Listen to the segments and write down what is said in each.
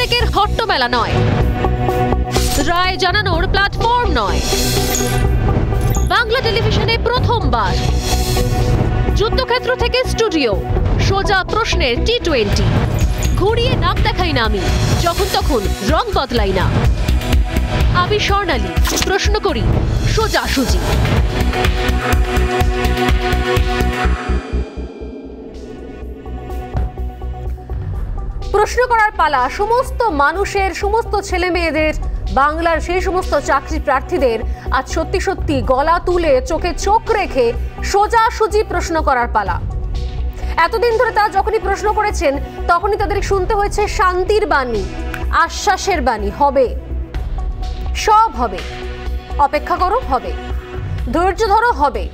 সাংবাদিকের হট্টমেলা নয়। রায় জানানোর প্ল্যাটফর্ম নয়। বাংলা টেলিভিশনে প্রথমবার। যুদ্ধক্ষেত্র থেকে স্টুডিও সোজা প্রশ্নের টি টোয়েন্টি ঘুরিয়ে নাম দেখাই না আমি, যখন তখন রং বদলাই না। আমি স্বর্ণালী, প্রশ্ন করি, সোজা সুজি। প্রশ্ন করার পালা, সমস্ত মানুষের, সমস্ত ছেলে মেয়েদের বাংলার সেই সমস্ত চাকরি প্রার্থীদের আজ সত্যি সত্যি গলা তুলে চোখে চোখ রেখে সোজাসুজি প্রশ্ন করার পালা। এতদিন ধরে তারা যখনই প্রশ্ন করেছেন, তখনই তাদের শুনতে হয়েছে শান্তির বাণী, আশ্বাসের বাণী, হবে। সব হবে। অপেক্ষা করো, হবে। ধৈর্য ধরো, হবে।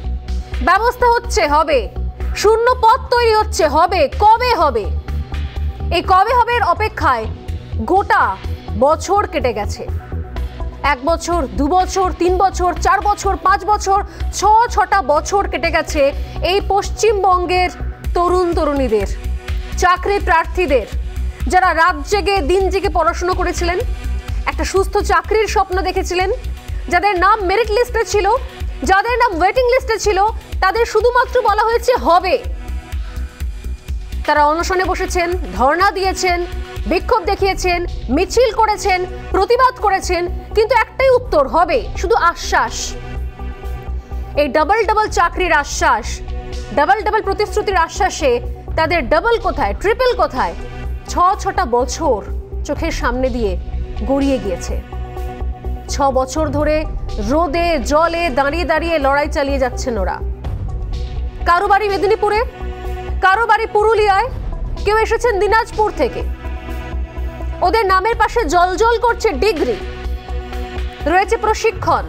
ব্যবস্থা হচ্ছে, হবে। শূন্য পথ তৈরি হচ্ছে, হবে। কবে হবে? এই কবে হবে এর অপেক্ষায়? গোটা বছর কেটে গেছে। এক বছর, দু বছর, তিন বছর, চার বছর, পাঁচ বছর, ছ, ছটা বছর কেটে গেছে এই পশ্চিমবঙ্গের তরুণ তরুণীদের, চাকরি প্রার্থীদের, যারা রাত জেগে, দিন জেগে পড়াশুনো করেছিলেন, একটা সুস্থ চাকরির স্বপ্ন দেখেছিলেন, যাদের নাম মেরিট লিস্টে ছিল, যাদের নাম ওয়েটিং লিস্টে ছিল, তাদের শুধুমাত্র বলা হয়েছে হবে। তারা অনশনে বসেছেন, ধর্ণা দিয়েছেন, বিক্ষোভ দেখিয়েছেন, মিছিল করেছেন, প্রতিবাদ করেছেন, কিন্তু একটাই উত্তর হবে, শুধু আশ্বাস। এই ডাবল ডাবল চাকরির আশ্বাস ডাবল ডাবল প্রতিশ্রুতির আশ্বাসে তাদের ডাবল কোথায় ট্রিপল কোথায়, ছ ছটা বছর চোখের সামনে দিয়ে গড়িয়ে গিয়েছে। ছ বছর ধরে রোদে, জলে দাঁড়িয়ে দাঁড়িয়ে লড়াই চালিয়ে যাচ্ছেন ওরা। কারও বাড়ি মেদিনীপুরে কারও বাড়ি পুরুলিয়ায় কেউ এসেছেন দিনাজপুর থেকে। ওদের নামের পাশে জলজল করছে ডিগ্রি। রয়েছে প্রশিক্ষণ।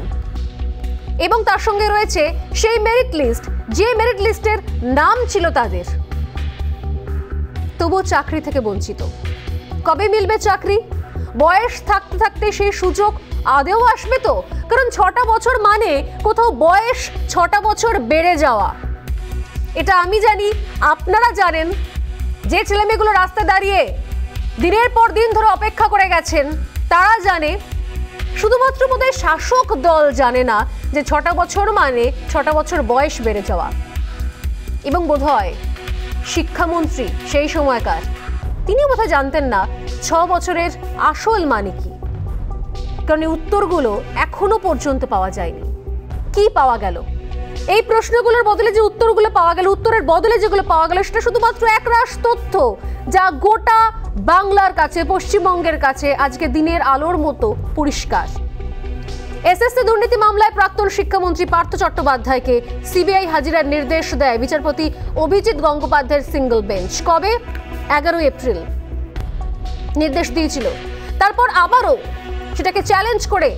এবং তার সঙ্গে রয়েছে সেই মেরিট লিস্ট যে মেরিট লিস্টের নাম ছিল তাদের। তবুও চাকরি থেকে বঞ্চিত। কবে মিলবে চাকরি? বয়স থাকতে থাকতে সেই সুযোগ আদেও আসবে তো? কারণ ছটা বছর মানে কোথাও বয়স ছটা বছর বেড়ে যাওয়া। এটা আমি জানি, আপনারা জানেন যে ছেলেমেয়েগুলো রাস্তায় দাঁড়িয়ে দিনের পর দিন ধরে অপেক্ষা করে গেছেন, তারা জানে, শুধুমাত্র বোধহয় শাসক দল জানে না যে ছটা বছর মানে ছটা বছর বয়স বেড়ে যাওয়া। এবং বোধহয় শিক্ষামন্ত্রী সেই সময়কার, তিনি বোধহয় জানতেন না ছ বছরের আসল মানে কি। কারণ এই উত্তরগুলো এখনও পর্যন্ত পাওয়া যায়নি। কি পাওয়া গেল? এই প্রশ্নগুলোর বদলে যে উত্তরগুলো পাওয়া গেল, উত্তরের বদলে যেগুলো পাওয়া গেল, সেটা শুধুমাত্র একরাশ তথ্য যা গোটা বাংলার কাছে, পশ্চিমবঙ্গের কাছে আজকে দিনের আলোর মতো পরিষ্কার। এসএসসি দুর্নীতি মামলায় প্রাক্তন শিক্ষামন্ত্রী পার্থ চট্টোপাধ্যায়কে সিবিআই হাজিরার নির্দেশ দেয় বিচারপতি অভিজিৎ গঙ্গোপাধ্যায়ের সিঙ্গল বেঞ্চ। কবে? এগারোই এপ্রিল। নির্দেশ দিয়েছিল। তারপর আবারও সেটাকে চ্যালেঞ্জ করে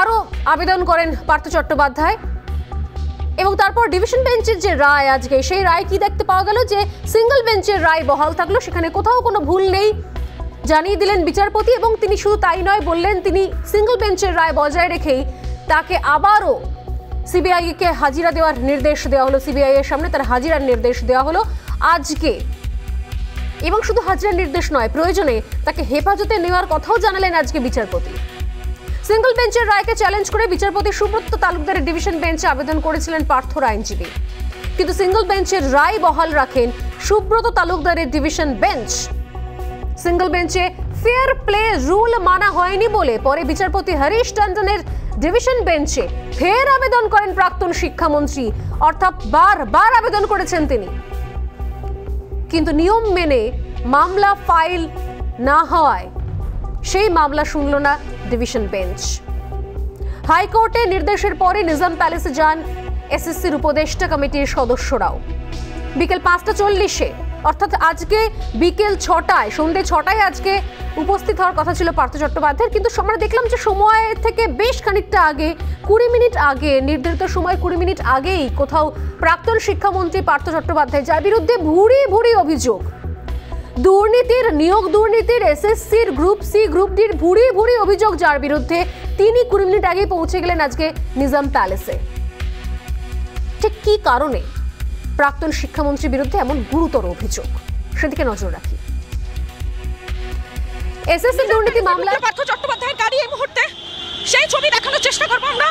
আরও আবেদন করেন পার্থ চট্টোপাধ্যায়। এবং তারপর ডিভিশন বেঞ্চের যে রায় আজকে, সেই রায় কি দেখতে পাওয়া গেল যে সিঙ্গল বেঞ্চের রায় বহাল থাকল? সেখানে কোথাও কোনো ভুল নেই। জানিয়ে দিলেন বিচারপতি এবং তিনি শুধু তাই নয়, বললেন তিনি সিঙ্গল বেঞ্চের রায় বজায় রেখেই তাকে আবারও সিবিআইকে হাজিরা দেওয়ার নির্দেশ দেওয়া হলো। সিবিআই এর সামনে তার হাজিরার নির্দেশ দেওয়া হলো আজকে। এবং শুধু হাজিরার নির্দেশ নয়, প্রয়োজনে তাকে হেফাজতে নেওয়ার কথাও জানালেন আজকে বিচারপতি। সিঙ্গল বেঞ্চের রায়কে চ্যালেঞ্জ করে বিচারপতি সুব্রত তালুকদারের ডিভিশন বেঞ্চে আবেদন করেছিলেন পার্থ আইনজীবী। কিন্তু সিঙ্গল বেঞ্চের রায় বহাল রাখেন সুব্রত তালুকদারের ডিভিশন বেঞ্চ। সিঙ্গল বেঞ্চে ফেয়ার প্লে রুল মানা হয়নি বলে পরে বিচারপতি হরিশ টন্ডনের ডিভিশন বেঞ্চে ফের আবেদন করেন প্রাক্তন শিক্ষামন্ত্রী, অর্থাৎ বারবার আবেদন করেছেন তিনি। কিন্তু নিয়ম মেনে মামলা ফাইল না হওয়ায় সেই মামলা শুনল না ডিভিশন বেঞ্চ। হাইকোর্টে নির্দেশের পরে নিজাম প্যালেসে যান এসএসসির উপদেষ্টা কমিটির সদস্যরাও। বিকেল পাঁচটা চল্লিশে, অর্থাৎ আজকে বিকেল ছটায় সন্ধ্যে ছটায় আজকে উপস্থিত হওয়ার কথা ছিল পার্থ চট্টোপাধ্যায়ের, কিন্তু আমরা দেখলাম যে সময় থেকে বেশ খানিকটা আগে, কুড়ি মিনিট আগে, নির্ধারিত সময় কুড়ি মিনিট আগেই কোথাও প্রাক্তন শিক্ষামন্ত্রী পার্থ চট্টোপাধ্যায়, যার বিরুদ্ধে ভুরি ভুরি অভিযোগ দুর্নীতির নিয়োগ দুর্নীতির এসএসসির গ্রুপ সি গ্রুপ ডির ভুরি ভুরি অভিযোগ যার বিরুদ্ধে তিনি কুড়ি মিনিট আগেই পৌঁছে গেলেন আজকে নিজাম প্যালেসে। ঠিক কি কারণে প্রাক্তন শিক্ষামন্ত্রীর বিরুদ্ধে এমন গুরুতর অভিযোগ? সেদিকে নজর রাখি। এসএসসি দুর্নীতি মামলায় পার্থ চট্টোপাধ্যায়ের গাড়ি এই মুহূর্তে? সেই ছবি দেখানোর চেষ্টা করব আমরা।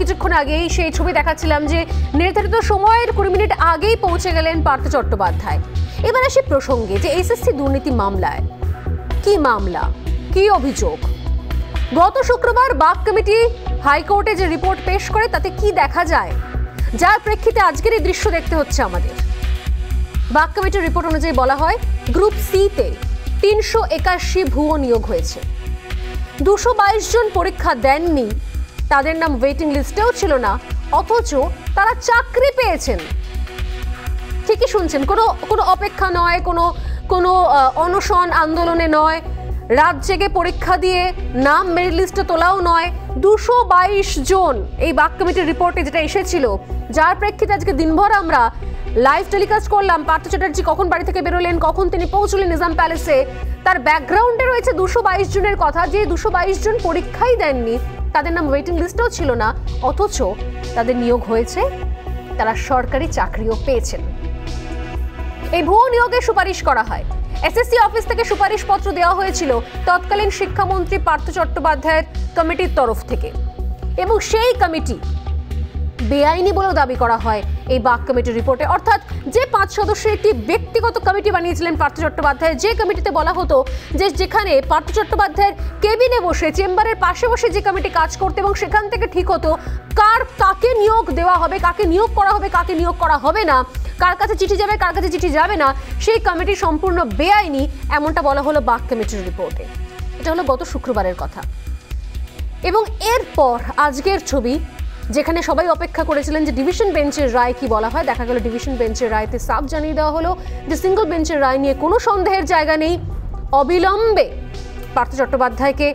কিছুক্ষণ আগেই সেই ছবি দেখাচ্ছিলাম যে নির্ধারিত সময়ের কুড়ি মিনিট আগেই পৌঁছে গেলেন পার্থ চট্টোপাধ্যায়। এবার আসি প্রসঙ্গে যে এসএসসি দুর্নীতি মামলায়। কি মামলা? কি অভিযোগ? গত শুক্রবার বাক কমিটি হাইকোর্টে যে রিপোর্ট পেশ করে, তাতে কি দেখা যায়? যার প্রেক্ষিতে আজকের এই দৃশ্য দেখতে হচ্ছে আমাদের। বাক কমিটির রিপোর্ট অনুযায়ী বলা হয়, গ্রুপ সিতে তিনশো একাশি ভুয়ো নিয়োগ হয়েছে। দুশো বাইশ জন পরীক্ষা দেননি তাদের নাম ওয়েটিং লিস্টেও ছিল না, অথচ তারা চাকরি পেয়েছেন। ঠিকই শুনছেন, কোনো কোনো অপেক্ষা নয়, কোনো কোনো অনশন আন্দোলনে নয়। রাত জেগে পরীক্ষা দিয়ে নাম মেরিট লিস্টে তোলাও নয়, দুশো বাইশ জন এই বাক কমিটির রিপোর্টে যেটা এসেছিল। যার প্রেক্ষিতে আজকে দিনভর আমরা লাইভ টেলিকাস্ট করলাম, পার্থ চ্যাটার্জি কখন বাড়ি থেকে বেরোলেন, কখন তিনি পৌঁছলেন নিজাম প্যালেসে তার ব্যাকগ্রাউন্ডে রয়েছে দুশো বাইশ জনের কথা, যে দুশো বাইশ জন পরীক্ষাই দেননি তাদের নাম ওয়েটিং লিস্টেও ছিল না, অথচ তাদের নিয়োগ হয়েছে, তারা সরকারি চাকরিও পেয়েছেন। এই ভুয়ো নিয়োগে সুপারিশ করা হয়। এসএসসি অফিস থেকে সুপারিশ পত্র দেওয়া হয়েছিল তৎকালীন শিক্ষামন্ত্রী পার্থ চট্টোপাধ্যায়ের কমিটির তরফ থেকে। এবং সেই কমিটি বেআইনি বলেও দাবি করা হয়। এই বাক কমিটির রিপোর্টে অর্থাৎ যে পাঁচ সদস্যের একটি ব্যক্তিগত কমিটি বানিয়েছিলেন পার্থ চট্টোপাধ্যায়, যে কমিটিতে বলা হতো যে যেখানে পার্থ চট্টোপাধ্যায়ের কেবিনে বসে, চেম্বারের পাশে বসে যে কমিটি কাজ করতো এবং সেখান থেকে ঠিক হতো কার কাকে নিয়োগ দেওয়া হবে, কাকে নিয়োগ করা হবে, কাকে নিয়োগ করা হবে না, কার কাছে চিঠি যাবে, কার কাছে চিঠি যাবে না, সেই কমিটি সম্পূর্ণ বেআইনি, এমনটা বলা হলো বাক কমিটির রিপোর্টে। এটা হলো গত শুক্রবারের কথা। এবং এরপর আজকের ছবি যেখানে সবাই অপেক্ষা করেছিলেন যে ডিভিশন বেঞ্চের রায় কি বলা হয়। দেখা গেল ডিভিশন বেঞ্চের রায়তে সাফ জানিয়ে দেওয়া হলো যে সিঙ্গল বেঞ্চের রায় নিয়ে কোনো সন্দেহের জায়গা নেই। অবিলম্বে পার্থ চট্টোপাধ্যায়কে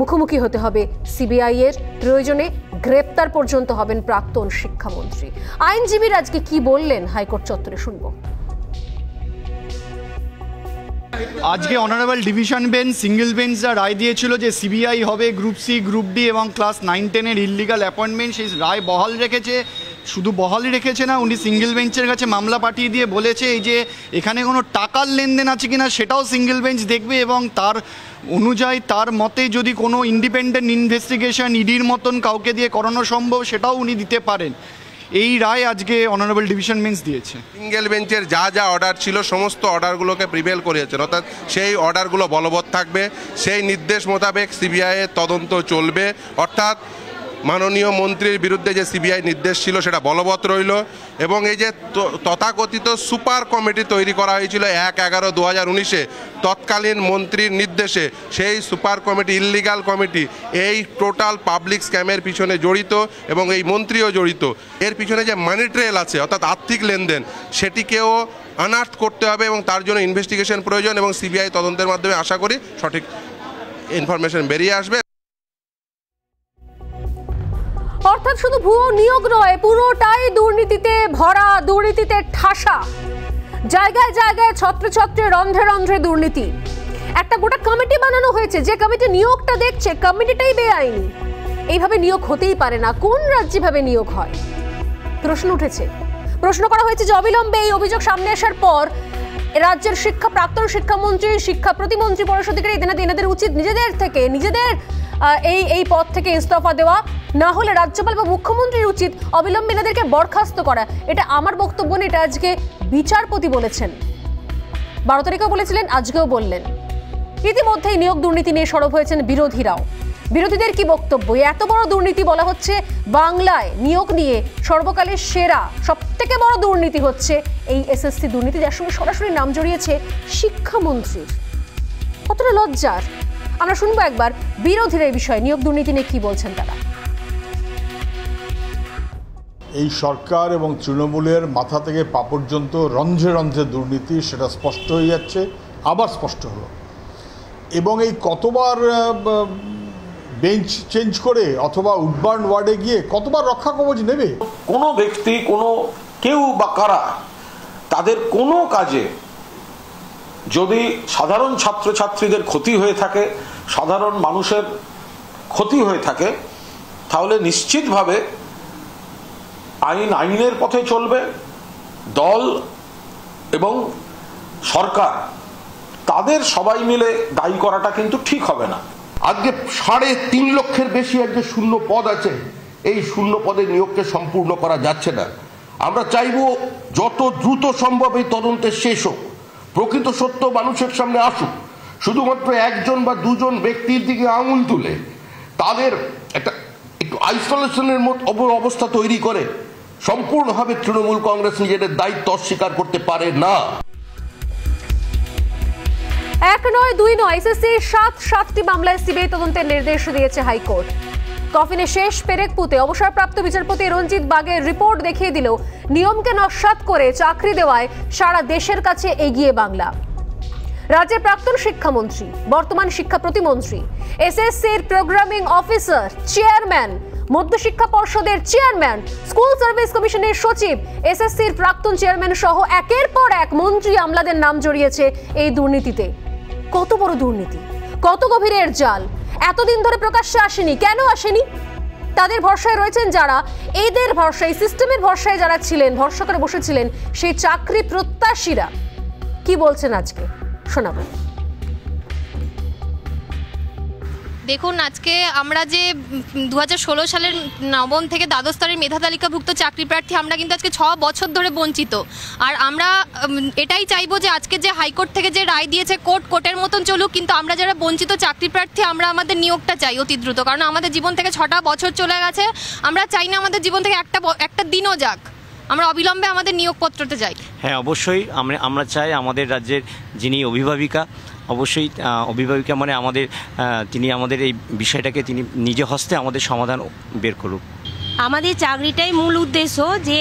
মুখোমুখি হতে হবে সিবিআই এর। প্রয়োজনে গ্রেপ্তার পর্যন্ত হবেন প্রাক্তন শিক্ষামন্ত্রী। আইনজীবীর আজকে কি বললেন? হাইকোর্ট চত্বরে শুনব। আজকে honourable division bench single bench যা রায় দিয়েছিল যে সিবিআই হবে গ্রুপ সি গ্রুপ ডি এবং ক্লাস নাইন টেনের ইললিগাল অ্যাপয়েন্টমেন্ট সেই রায় বহাল রেখেছে। শুধু বহালই রেখেছে না, উনি সিঙ্গেল বেঞ্চের কাছে মামলা পাঠিয়ে দিয়ে বলেছে এই যে এখানে কোনো টাকার লেনদেন আছে কিনা সেটাও সিঙ্গেল বেঞ্চ দেখবে এবং তার অনুযায়ী তার মতে যদি কোনো ইন্ডিপেন্ডেন্ট ইনভেস্টিগেশন ইডির মতন কাউকে দিয়ে করানো সম্ভব, সেটাও উনি দিতে পারেন। এই রায় আজকে অনারেবল ডিভিশন বেঞ্চ দিয়েছে। সিঙ্গেল বেঞ্চের যা যা অর্ডার ছিল, সমস্ত অর্ডারগুলোকে প্রিভেল করিয়েছেন অর্থাৎ সেই অর্ডারগুলো বলবৎ থাকবে। সেই নির্দেশ মোতাবেক সিবিআইয়ের তদন্ত চলবে। অর্থাৎ মাননীয় মন্ত্রীর বিরুদ্ধে যে সিবিআই নির্দেশ ছিল, সেটা বলবৎ রইল এবং এই যে তথাকথিত সুপার কমিটি তৈরি করা হয়েছিল এক এগারো দু হাজার উনিশে, তৎকালীন মন্ত্রীর নির্দেশে সেই সুপার কমিটি, ইল্লিগাল কমিটি, এই টোটাল পাবলিক স্ক্যামের পিছনে জড়িত এবং এই মন্ত্রীও জড়িত। এর পিছনে যে মানি ট্রেল আছে, অর্থাৎ আর্থিক লেনদেন, সেটিকেও আনার্থ করতে হবে এবং তার জন্য ইনভেস্টিগেশন প্রয়োজন এবং সিবিআই তদন্তের মাধ্যমে আশা করি সঠিক ইনফরমেশন বেরিয়ে আসবে। অর্থাৎ শুধু ভুয়ো নিয়োগ নয়, পুরোটাই দুর্নীতিতে ভরা, দুর্নীতিতে ঠাসা। জায়গায় জায়গায় ছত্রে ছত্রে, রন্ধ্রে রন্ধ্রে দুর্নীতি। একটা গোটা কমিটি বানানো হয়েছে, যে কমিটি নিয়োগটা দেখছে, কমিটিটাই বেআইনি। এইভাবে নিয়োগ হতেই পারে না, কোন রাজ্যে ভাবে নিয়োগ হয়? প্রশ্ন উঠেছে। প্রশ্ন করা হয়েছে যে অবিলম্বে এই অভিযোগ সামনে আসার পর রাজ্যের শিক্ষা, প্রাক্তন শিক্ষামন্ত্রী, শিক্ষা প্রতিমন্ত্রী পরিষদ অধিকারী এনাদের এনাদের উচিত নিজেদের থেকে, নিজেদের এই এই পদ থেকে ইস্তফা দেওয়া, না হলে রাজ্যপাল বা মুখ্যমন্ত্রীর উচিত অবিলম্বে এনাদেরকে বরখাস্ত করা। এটা আমার বক্তব্য না এটা আজকে বিচারপতি বলেছেন। বারো তারিখেও বলেছিলেন, আজকেও বললেন। ইতিমধ্যেই নিয়োগ দুর্নীতি নিয়ে সরব হয়েছেন বিরোধীরাও। বিরোধীদের কি বক্তব্য? এত বড় দুর্নীতি বলা হচ্ছে বাংলায় নিয়োগ নিয়ে সর্বকালের সেরা সব থেকে বড় দুর্নীতি হচ্ছে এই এসএসসি দুর্নীতি, যার সঙ্গে সরাসরি নাম জড়িয়েছে শিক্ষামন্ত্রীর। কতটা লজ্জার? আমরা শুনব একবার বিরোধীরা এই বিষয়ে নিয়োগ দুর্নীতি নিয়ে কি বলছেন তারা। এই সরকার এবং তৃণমূলের মাথা থেকে পা পর্যন্ত রন্ধ্রে রন্ধ্রে দুর্নীতি, সেটা স্পষ্ট হয়ে যাচ্ছে, আবার স্পষ্ট হলো। এবং এই কতবার বেঞ্চ চেঞ্জ করে অথবা উডবার্ন ওয়ার্ডে গিয়ে কতবার রক্ষা কবচ নেবে? কোনো ব্যক্তি, কোনো কেউ বা কারা তাদের কোনো কাজে যদি সাধারণ ছাত্রছাত্রীদের ক্ষতি হয়ে থাকে, সাধারণ মানুষের ক্ষতি হয়ে থাকে, তাহলে নিশ্চিতভাবে আইন আইনের পথে চলবে, দল এবং সরকার, তাদের সবাই মিলে দায়ী করাটা কিন্তু ঠিক হবে না। আজকে সাড়ে তিন লক্ষের বেশি যে শূন্য পদ আছে, এই শূন্য পদে নিয়োগকে সম্পূর্ণ করা যাচ্ছে না। আমরা চাইব যত দ্রুত সম্ভব এই তদন্তের শেষ হোক, প্রকৃত সত্য মানুষের সামনে আসুক। শুধুমাত্র একজন বা দুজন ব্যক্তির দিকে আঙুল তুলে, তাদের একটা একটু আইসোলেশনের মতো অব- অবস্থা তৈরি করে, সম্পূর্ণভাবে তৃণমূল কংগ্রেস নিজেদের দায়িত্ব অস্বীকার করতে পারে না। এক নয় দুই নয় এসএসসির সাত সাতটি মামলায় সিবিআই তদন্তের নির্দেশ দিয়েছে হাইকোর্ট। কফিনে শেষ পেরেকপুতে অবসরপ্রাপ্ত বিচারপতি রঞ্জিত বাগের রিপোর্ট দেখিয়ে দিল, নিয়মকে নস্বাত করে চাকরি দেওয়ায় সারা দেশের কাছে এগিয়ে বাংলা। রাজ্যের প্রাক্তন শিক্ষামন্ত্রী, বর্তমান শিক্ষা প্রতিমন্ত্রী, এসএসসির প্রোগ্রামিং অফিসার, চেয়ারম্যান, মধ্যশিক্ষা পর্ষদের চেয়ারম্যান, স্কুল সার্ভিস কমিশনের সচিব, এসএসসির প্রাক্তন চেয়ারম্যান সহ একের পর এক মন্ত্রী আমলাদের নাম জড়িয়েছে এই দুর্নীতিতে। কত বড় দুর্নীতি, কত গভীরের জাল, এতদিন ধরে প্রকাশ্যে আসেনি, কেন আসেনি? তাদের ভরসায় রয়েছেন যারা, এদের ভরসায়, সিস্টেমের ভরসায় যারা ছিলেন ভরসা করে বসেছিলেন, সেই চাকরি প্রত্যাশীরা। কি বলছেন আজকে? শোনাবো। দেখুন, আজকে আমরা যে দু হাজার ষোলো সালের নবম থেকে দ্বাদশ স্তরের মেধা তালিকাভুক্ত চাকরি প্রার্থী, আমরা কিন্তু আজকে ছ বছর ধরে বঞ্চিত। আর আমরা এটাই চাইব যে আজকে যে হাইকোর্ট থেকে যে রায় দিয়েছে কোর্ট, কোর্টের মতন চলুক, কিন্তু আমরা যারা বঞ্চিত চাকরি প্রার্থী, আমরা আমাদের নিয়োগটা চাই অতি দ্রুত। কারণ আমাদের জীবন থেকে ছটা বছর চলে গেছে, আমরা চাই না আমাদের জীবন থেকে একটা একটা দিনও যাক। আমরা অবিলম্বে আমাদের নিয়োগপত্রতে যাই। হ্যাঁ অবশ্যই। আমরা আমরা চাই আমাদের রাজ্যের যিনি অভিভাবিকা অবশ্যই অভিভাবিকা মানে আমাদের তিনি আমাদের এই বিষয়টাকে তিনি নিজে হস্তে আমাদের সমাধান বের করুক। আমাদের চাকরিটাই মূল উদ্দেশ্য যে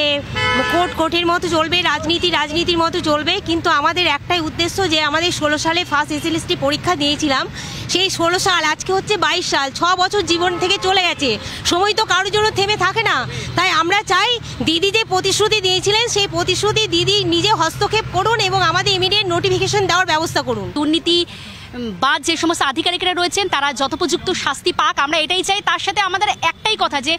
কোর্ট কোর্টের মতো চলবে, রাজনীতি রাজনীতির মতো চলবে, কিন্তু আমাদের একটাই উদ্দেশ্য যে আমাদের ষোলো সালে ফার্স্ট এসএলএসটি পরীক্ষা দিয়েছিলাম। সেই ষোলো সাল, আজকে হচ্ছে বাইশ সাল, ছ বছর জীবন থেকে চলে গেছে। সময় তো কারোর জন্য থেমে থাকে না। তাই আমরা চাই দিদি যে প্রতিশ্রুতি দিয়েছিলেন, সেই প্রতিশ্রুতি দিদি নিজে হস্তক্ষেপ করুন এবং আমাদের ইমিডিয়েট নোটিফিকেশন দেওয়ার ব্যবস্থা করুন। দুর্নীতি বা যে সমস্ত আধিকারিকরা রয়েছেন, তারা যথোপযুক্ত শাস্তি পাক। আমরা এটাই চাই। তার সাথে আমাদের একটাই কথা যে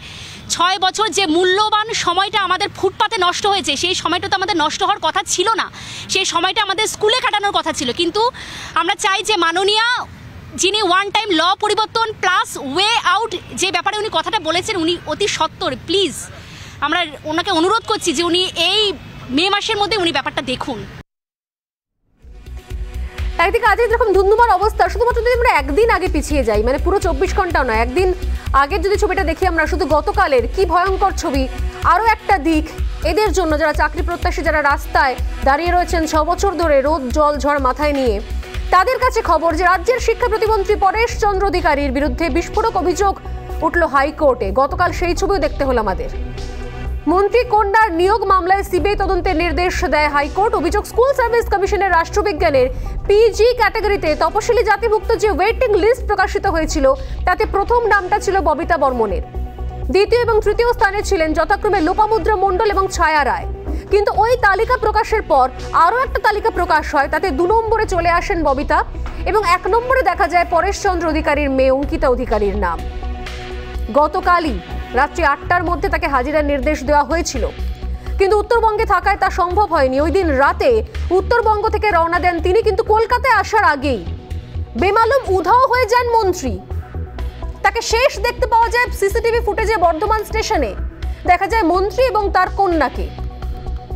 ছয় বছর যে মূল্যবান সময়টা আমাদের ফুটপাতে নষ্ট হয়েছে, সেই সময়টা তো আমাদের নষ্ট হওয়ার কথা ছিল না। সেই সময়টা আমাদের স্কুলে কাটানোর কথা ছিল। কিন্তু আমরা চাই যে মাননীয়া, যিনি ওয়ান টাইম ল পরিবর্তন প্লাস ওয়ে আউট যে ব্যাপারে উনি কথাটা বলেছেন, উনি অতি সত্তর প্লিজ আমরা ওনাকে অনুরোধ করছি যে উনি এই মে মাসের মধ্যে উনি ব্যাপারটা দেখুন। একদিকে আজ যেরকম ধুন্ধুমার অবস্থা, শুধুমাত্র যদি আমরা একদিন আগে পিছিয়ে যাই মানে পুরো চব্বিশ ঘন্টাও নয়, একদিন আগের যদি ছবিটা দেখি আমরা, শুধু গতকালের, কি ভয়ঙ্কর ছবি। আরও একটা দিক, এদের জন্য যারা চাকরি প্রত্যাশী, যারা রাস্তায় দাঁড়িয়ে রয়েছেন ছ বছর ধরে, রোদ, জল, ঝড় মাথায় নিয়ে, তাদের কাছে খবর যে রাজ্যের শিক্ষা প্রতিমন্ত্রী পরেশ চন্দ্র অধিকারীর বিরুদ্ধে বিস্ফোরক অভিযোগ উঠল হাইকোর্টে। গতকাল সেই ছবিও দেখতে হলো আমাদের। মন্ত্রী কন্যার নিয়োগ মামলায় সিবিআই তদন্তের নির্দেশ দেয় হাইকোর্ট। অভিযোগ, স্কুল সার্ভিস কমিশনের রাষ্ট্রবিজ্ঞানের পিজি ক্যাটাগরিতে তপশিলি জাতিভুক্ত যে ওয়েটিং লিস্ট প্রকাশিত হয়েছিল, তাতে প্রথম নামটা ছিল ববিতা বর্মনের। দ্বিতীয় এবং তৃতীয় স্থানে ছিলেন যথাক্রমে লোপামুদ্রা মণ্ডল এবং ছায়া রায়। কিন্তু ওই তালিকা প্রকাশের পর আরও একটা তালিকা প্রকাশ হয়, তাতে দু নম্বরে চলে আসেন ববিতা এবং এক নম্বরে দেখা যায় পরেশচন্দ্র অধিকারীর মেয়ে অঙ্কিতা অধিকারীর নাম। গতকালই রাত্রি আটটার মধ্যে তাকে হাজিরার নির্দেশ দেওয়া হয়েছিল। কিন্তু উত্তরবঙ্গে থাকায় তা সম্ভব হয়নি। ওই দিন রাতে উত্তরবঙ্গ থেকে রওনা দেন তিনি, কিন্তু কলকাতায় আসার আগেই বেমালুম উধাও হয়ে যান মন্ত্রী। তাকে শেষ দেখতে পাওয়া যায় সিসিটিভি ফুটেজে বর্ধমান স্টেশনে। দেখা যায় মন্ত্রী এবং তার কন্যাকে।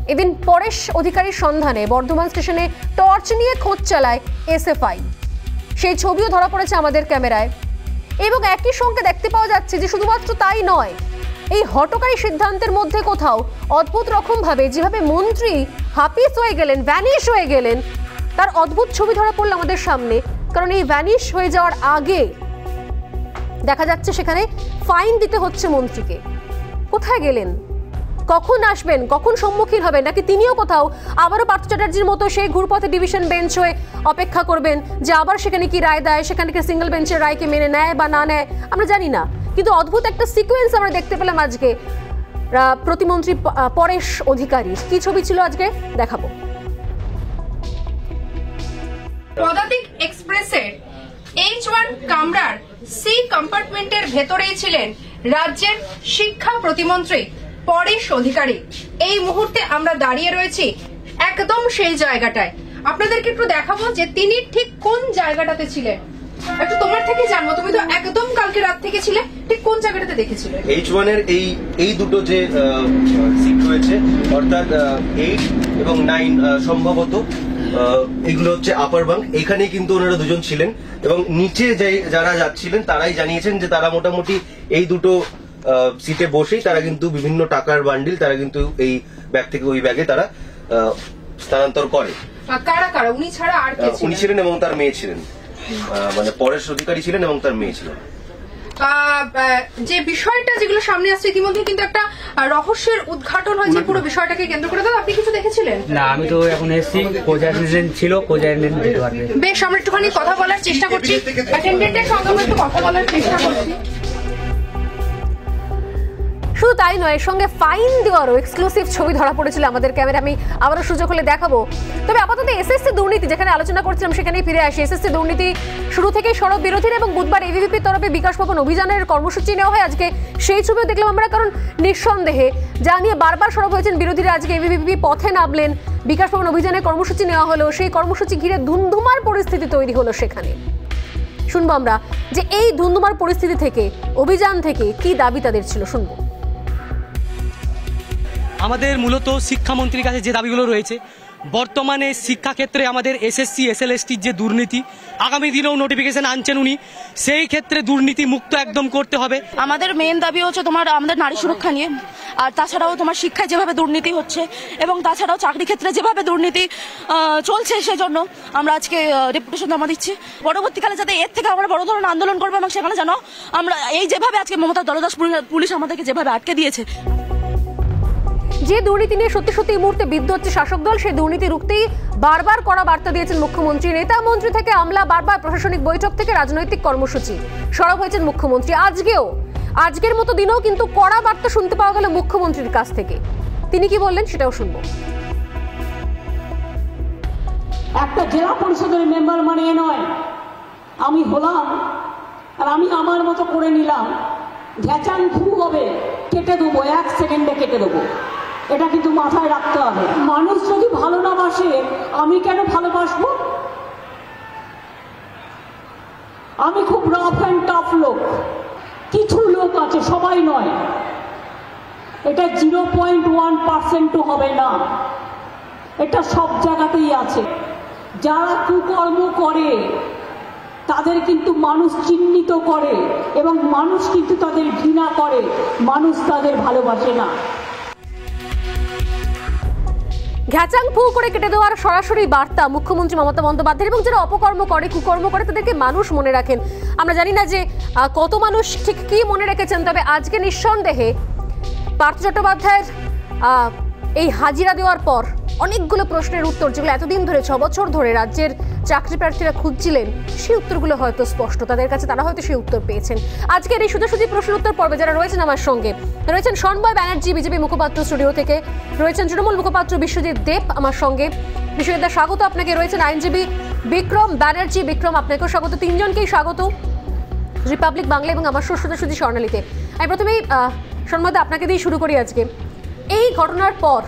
এদিন পরেশ অধিকারীর সন্ধানে বর্ধমান স্টেশনে টর্চ নিয়ে খোঁজ চালায় এসএফআই। সেই ছবিও ধরা পড়েছে আমাদের ক্যামেরায়। এবং একই সঙ্গে দেখতে পাওয়া যাচ্ছে যে শুধুমাত্র তাই নয়, এই হটকারী সিদ্ধান্তের মধ্যে কোথাও অদ্ভুত রকমভাবে যেভাবে মন্ত্রী হাপিস হয়ে গেলেন ভ্যানিশ হয়ে গেলেন, তার অদ্ভুত ছবি ধরা পড়ল আমাদের সামনে। কারণ এই ভ্যানিশ হয়ে যাওয়ার আগে দেখা যাচ্ছে সেখানে ফাইন দিতে হচ্ছে মন্ত্রীকে। কোথায় গেলেন? কখন আসবেন? কখন সম্মুখীন হবেন? নাকি তিনিও কোথাও? আবারও পার্থ চ্যাটার্জির মতো সেই ঘুরপথে ডিভিশন বেঞ্চ হয়ে অপেক্ষা করবেন যে আবার সেখানে কি রায় দেয়? সেখানে কি সিঙ্গেল বেঞ্চের রায়কে মেনে নেয় বা না নেয়? আমরা জানি না। কিন্তু অদ্ভুত একটা সিকোয়েন্স আমরা দেখতে পেলাম আজকে। প্রতিমন্ত্রী পরেশ অধিকারীর কি ছবি ছিল আজকে? দেখাবো। পদাতিক এক্সপ্রেসের এইচ ওয়ান কামরার সি কম্পার্টমেন্টের ভেতরেই ছিলেন রাজ্যের শিক্ষা প্রতিমন্ত্রী পরেশ অধিকারী। এই মুহূর্তে আমরা দাঁড়িয়ে রয়েছি একদম সেই জায়গাটায়। আপনাদেরকে একটু দেখাবো যে তিনি ঠিক কোন জায়গাটাতে ছিলেন। একটু তোমার থেকে জানব, তুমি তো একদম কালকে রাত থেকে ছিলে, ঠিক কোন জায়গাটাতে দেখেছিলে? এইচ ওয়ানের এই এই দুটো যে সিট রয়েছে, অর্থাৎ এইট এবং নাইন সম্ভবত এগুলো হচ্ছে আপার বাঙ্ক এখানেই কিন্তু ওনারা দুজন ছিলেন এবং নিচে যে যারা যাচ্ছিলেন, তারাই জানিয়েছেন যে তারা মোটামুটি এই দুটো সিটে বসেই তারা কিন্তু বিভিন্ন টাকার বান্ডিল তারা কিন্তু এই ব্যাগ থেকে ওই ব্যাগে তারা আহ, স্থানান্তর করে। কারা কারা? উনি ছাড়া আর কে উনি ছিলেন? এবং তার মেয়ে ছিলেন। মানে পরেশ অধিকারী ছিলেন এবং তার মেয়ে ছিলেন যে বিষয়টা যেগুলো সামনে আসছে ইতিমধ্যে কিন্তু একটা রহস্যের উদ্ঘাটন হয়েছে পুরো বিষয়টাকে কেন্দ্র করে। দাদা আপনি কিছু দেখেছিলেন? না আমি তো এখন এসেছি। কোচ ছিল পারবে। বেশ আমরা একটুখানি কথা বলার চেষ্টা করছি। অ্যাটেন্ডেন্টের সঙ্গে আমরা একটু কথা বলার চেষ্টা করছি। শুধু তাই নয়, এর সঙ্গে ফাইন দেওয়ারও এক্সক্লুসিভ ছবি ধরা পড়েছিল আমাদের ক্যামেরা আমি আবারও সুযোগ হলে দেখাবো। তবে আপাতত এসএসসি দুর্নীতি যেখানে আলোচনা করছিলাম সেখানেই ফিরে আসি। এসএসসি দুর্নীতি শুরু থেকেই সড়ক বিরোধীর এবং বুধবার এবিভিপির তরফে বিকাশ ভবন অভিযানের কর্মসূচি নেওয়া হয় আজকে। সেই ছবিও দেখলাম আমরা, কারণ নিঃসন্দেহে যা নিয়ে বারবার সরব হয়েছেন বিরোধীরা আজকে এবিভিপি পথে নামলেন। বিকাশ ভবন অভিযানের কর্মসূচি নেওয়া হলো, সেই কর্মসূচি ঘিরে ধুমধুমার পরিস্থিতি তৈরি হলো সেখানে। শুনব আমরা যে এই ধুমধুমার পরিস্থিতি থেকে, অভিযান থেকে কি দাবি তাদের ছিল? শুনব। আমাদের মূলত শিক্ষামন্ত্রীর কাছে যে দাবিগুলো রয়েছে, বর্তমানে শিক্ষাক্ষেত্রে আমাদের এসএসসি এসএলএসটির যে দুর্নীতি, আগামী দিনেও নোটিফিকেশন আনছেন উনি, সেই ক্ষেত্রে দুর্নীতি মুক্ত একদম করতে হবে। আমাদের মেন দাবি হচ্ছে তোমার আমাদের নারী সুরক্ষা নিয়ে, আর তাছাড়াও তোমার শিক্ষায় যেভাবে দুর্নীতি হচ্ছে, এবং তাছাড়াও চাকরি ক্ষেত্রে যেভাবে দুর্নীতি চলছে সেজন্য আমরা আজকে রেপুটেশন জমা দিচ্ছি। পরবর্তীকালে যাতে এর থেকে আমরা বড় ধরনের আন্দোলন করব এবং সেখানে যেন আমরা এই যেভাবে আজকে মমতা দলদাস পুলিশ আমাদেরকে যেভাবে আটকে দিয়েছে যে দুর্নীতি নিয়ে সত্যি সত্যি এই মুহূর্তে বিদ্ধ হচ্ছে শাসক দল, সেই দুর্নীতি রুখতেই বারবার কড়া বার্তা দিয়েছেন মুখ্যমন্ত্রী। নেতা মন্ত্রী থেকে আমলা, বারবার প্রশাসনিক বৈঠক থেকে রাজনৈতিক কর্মসূচি। সরব হয়েছেন মুখ্যমন্ত্রী। আজকেও, আজকের মতো দিনেও কিন্তু কড়া বার্তা শুনতে পাওয়া গেল মুখ্যমন্ত্রীর কাছ থেকে। তিনি কি বললেন সেটাও শুনব। একটা জেলা পরিষদের মেম্বার মানে এ নয়। আমি হলাম আর আমি আমার মতো করে নিলাম। ঘ্যাচাং ফু হবে, কেটে দেবো, এক সেকেন্ডে কেটে দেবো। এটা কিন্তু মাথায় রাখতে হবে। মানুষ যদি ভালো না বাসে, আমি কেন ভালোবাসবো? আমি খুব রাফ অ্যান্ড টাফ লোক। কিছু লোক আছে, সবাই নয়। এটা জিরো পয়েন্ট ওয়ান পার্সেন্টও হবে না। এটা সব জায়গাতেই আছে। যারা কুকর্ম করে, তাদের কিন্তু মানুষ চিহ্নিত করে এবং মানুষ কিন্তু তাদের ঘৃণা করে। মানুষ তাদের ভালোবাসে না। ঘ্যাচাং ফু করে কেটে দেওয়ার সরাসরি বার্তা মুখ্যমন্ত্রী মমতা বন্দ্যোপাধ্যায় এবং যারা অপকর্ম করে, কুকর্ম করে, তাদেরকে মানুষ মনে রাখেন। আমরা জানি না যে কত মানুষ ঠিক কি মনে রেখেছেন, তবে আজকে নিঃসন্দেহে পার্থ চট্টোপাধ্যায়ের এই হাজিরা দেওয়ার পর অনেকগুলো প্রশ্নের উত্তর, যেগুলো এতদিন ধরে, ছ বছর ধরে রাজ্যের চাকরি প্রার্থীরা খুঁজছিলেন সেই উত্তরগুলো হয়তো স্পষ্ট। তাদের কাছে তারা হয়তো সেই উত্তর পেয়েছেন। আজকের এই সোজাসুজি প্রশ্ন উত্তর পর্বে যারা রয়েছেন আমার সঙ্গে রয়েছেন সন্ময় ব্যানার্জি বিজেপি মুখপাত্র স্টুডিও থেকে রয়েছেন তৃণমূল মুখপাত্র বিশ্বজিৎ দেব আমার সঙ্গে। বিশ্বজিৎ স্বাগত আপনাকে রয়েছেন আইনজীবী বিক্রম ব্যানার্জি। বিক্রম আপনাকেও স্বাগত তিনজনকেই স্বাগত। রিপাবলিক বাংলা এবং আমার সোজাসুজি স্বর্ণালীতে। আমি প্রথমেই আহ, সন্ময়দা আপনাকে দিয়ে শুরু করি আজকে। এই ঘটনার পর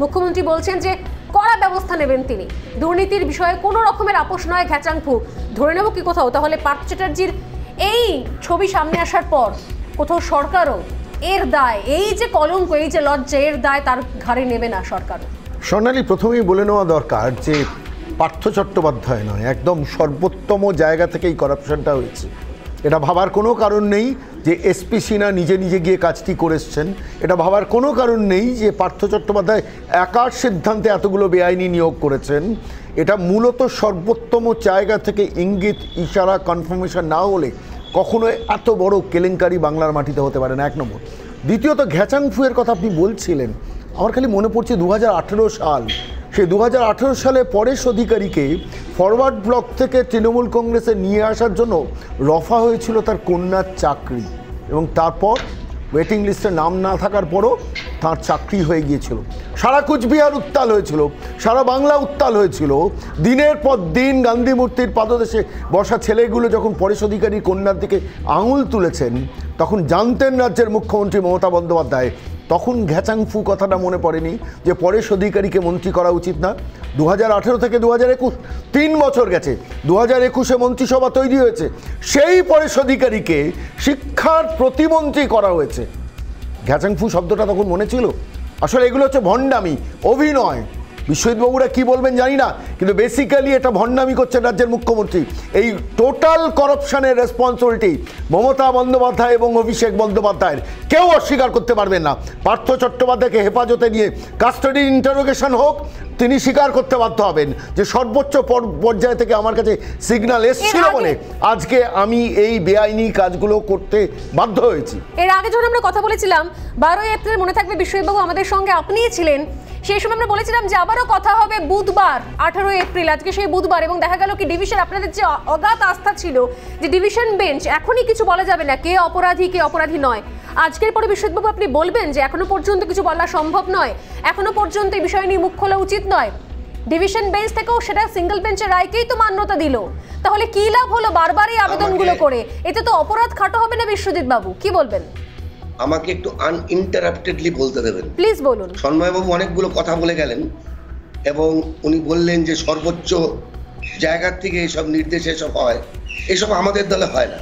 মুখ্যমন্ত্রী বলছেন যে কড়া ব্যবস্থা নেবেন তিনি। দুর্নীতির বিষয়ে কোনো রকমের আপোষ নয় ঘ্যাচাংফু ধরে নেব কি কোথাও। তাহলে পার্থ চ্যাটার্জির এই ছবি সামনে আসার পর কোথাও সরকারও এর দায়, এই যে কলঙ্ক, এই যে লজ্জা, এর দায় তার ঘাড়ে নেবে না সরকারও। স্বর্ণালী, প্রথমেই বলে নেওয়া দরকার যে পার্থ চট্টোপাধ্যায় নয়, একদম সর্বোত্তম জায়গা থেকেই করাপশনটা হয়েছে। এটা ভাবার কোনো কারণ নেই যে এসপি সিনহা নিজে নিজে গিয়ে কাজটি করেছেন। এটা ভাবার কোনো কারণ নেই যে পার্থ চট্টোপাধ্যায় একার সিদ্ধান্তে এতগুলো বেআইনি নিয়োগ করেছেন। এটা মূলত সর্বোত্তম জায়গা থেকে ইঙ্গিত, ইশারা কনফার্মেশন না হলে কখনো এত বড় কেলেঙ্কারি বাংলার মাটিতে হতে পারে না। এক নম্বর। দ্বিতীয়ত, ঘ্যাচাংফুয়ের কথা আপনি বলছিলেন। আমার খালি মনে পড়ছে দু হাজার আঠেরো সাল সেই দু সালে পরেশ অধিকারীকে ফরওয়ার্ড ব্লক থেকে তৃণমূল কংগ্রেসে নিয়ে আসার জন্য রফা হয়েছিল তার কন্যার চাকরি। এবং তারপর ওয়েটিং লিস্টে নাম না থাকার পরও তার চাকরি হয়ে গিয়েছিল। সারা কুচবিহার উত্তাল হয়েছিল, সারা বাংলা উত্তাল হয়েছিল। দিনের পর দিন গান্ধী মূর্তির পাদদেশে বসা ছেলেগুলো যখন পরেশ অধিকারী কন্যার দিকে আঙুল তুলেছেন, তখন জানতেন রাজ্যের মুখ্যমন্ত্রী মমতা বন্দ্যোপাধ্যায় তখন ঘ্যাচাংফু কথাটা মনে পড়েনি যে পরেশ অধিকারীকে মন্ত্রী করা উচিত না। দু হাজার আঠেরো থেকে দু হাজার একুশ, তিন বছর গেছে দু হাজার একুশে মন্ত্রিসভা তৈরি হয়েছে। সেই পরেশ অধিকারীকে শিক্ষার প্রতিমন্ত্রী করা হয়েছে। ঘ্যাচাংফু শব্দটা তখন মনে ছিল? আসলে এগুলো হচ্ছে ভণ্ডামি, অভিনয়। বিশ্বজিৎবাবুরা কি বলবেন জানি না, কিন্তু বেসিক্যালি এটা ভণ্ডামি করছে রাজ্যের মুখ্যমন্ত্রী। এই টোটাল করপশনের রেসপন্সিবিলিটি মমতা বন্দ্যোপাধ্যায় এবং অভিষেক বন্দ্যোপাধ্যায়ের। কেউ অস্বীকার করতে পারবেন না। পার্থ চট্টোপাধ্যায়কে হেফাজতে নিয়ে কাস্টাডি ইন্টারোগেশন হোক তিনি স্বীকার করতে বাধ্য হবেন যে সর্বোচ্চ পর- পর্যায় থেকে আমার কাছে সিগন্যাল এসেছিল বলে আজকে আমি এই বেআইনি কাজগুলো করতে বাধ্য হয়েছি। এর আগে যখন আমরা কথা বলেছিলাম বারোই এপ্রিল মনে থাকবে বিশ্বজিৎবাবু আমাদের সঙ্গে আপনিই ছিলেন। সেই সময় আমরা বলেছিলাম যে আবারও কথা হবে বুধবার আঠারোই এপ্রিল আজকে সেই বুধবার এবং দেখা গেল কি ডিভিশন আপনাদের যে অগাধ আস্থা ছিল যে ডিভিশন বেঞ্চ এখনই কিছু বলা যাবে না কে অপরাধী কে অপরাধী নয়। আজকের পরে বিশ্বজিৎবাবু আপনি বলবেন যে এখনও পর্যন্ত কিছু বলা সম্ভব নয়। এখনও পর্যন্ত এই বিষয় নিয়ে মুখ খোলা উচিত নয়। ডিভিশন বেঞ্চ থেকেও সেটা সিঙ্গেল বেঞ্চের রায়কেই তো মান্যতা দিল। তাহলে কি লাভ হলো বারবার এই আবেদনগুলো করে? এতে তো অপরাধ খাটো হবে না বিশ্বজিৎ বাবু কি বলবেন? আমাকে একটু আনইন্টারাপ্টেডলি বলতে দেবেন। প্লিজ বলুন। সন্ময়বাবু অনেকগুলো কথা বলে গেলেন এবং উনি বললেন যে সর্বোচ্চ জায়গার থেকে এসব নির্দেশ এসব হয়। এসব আমাদের দলে হয় না।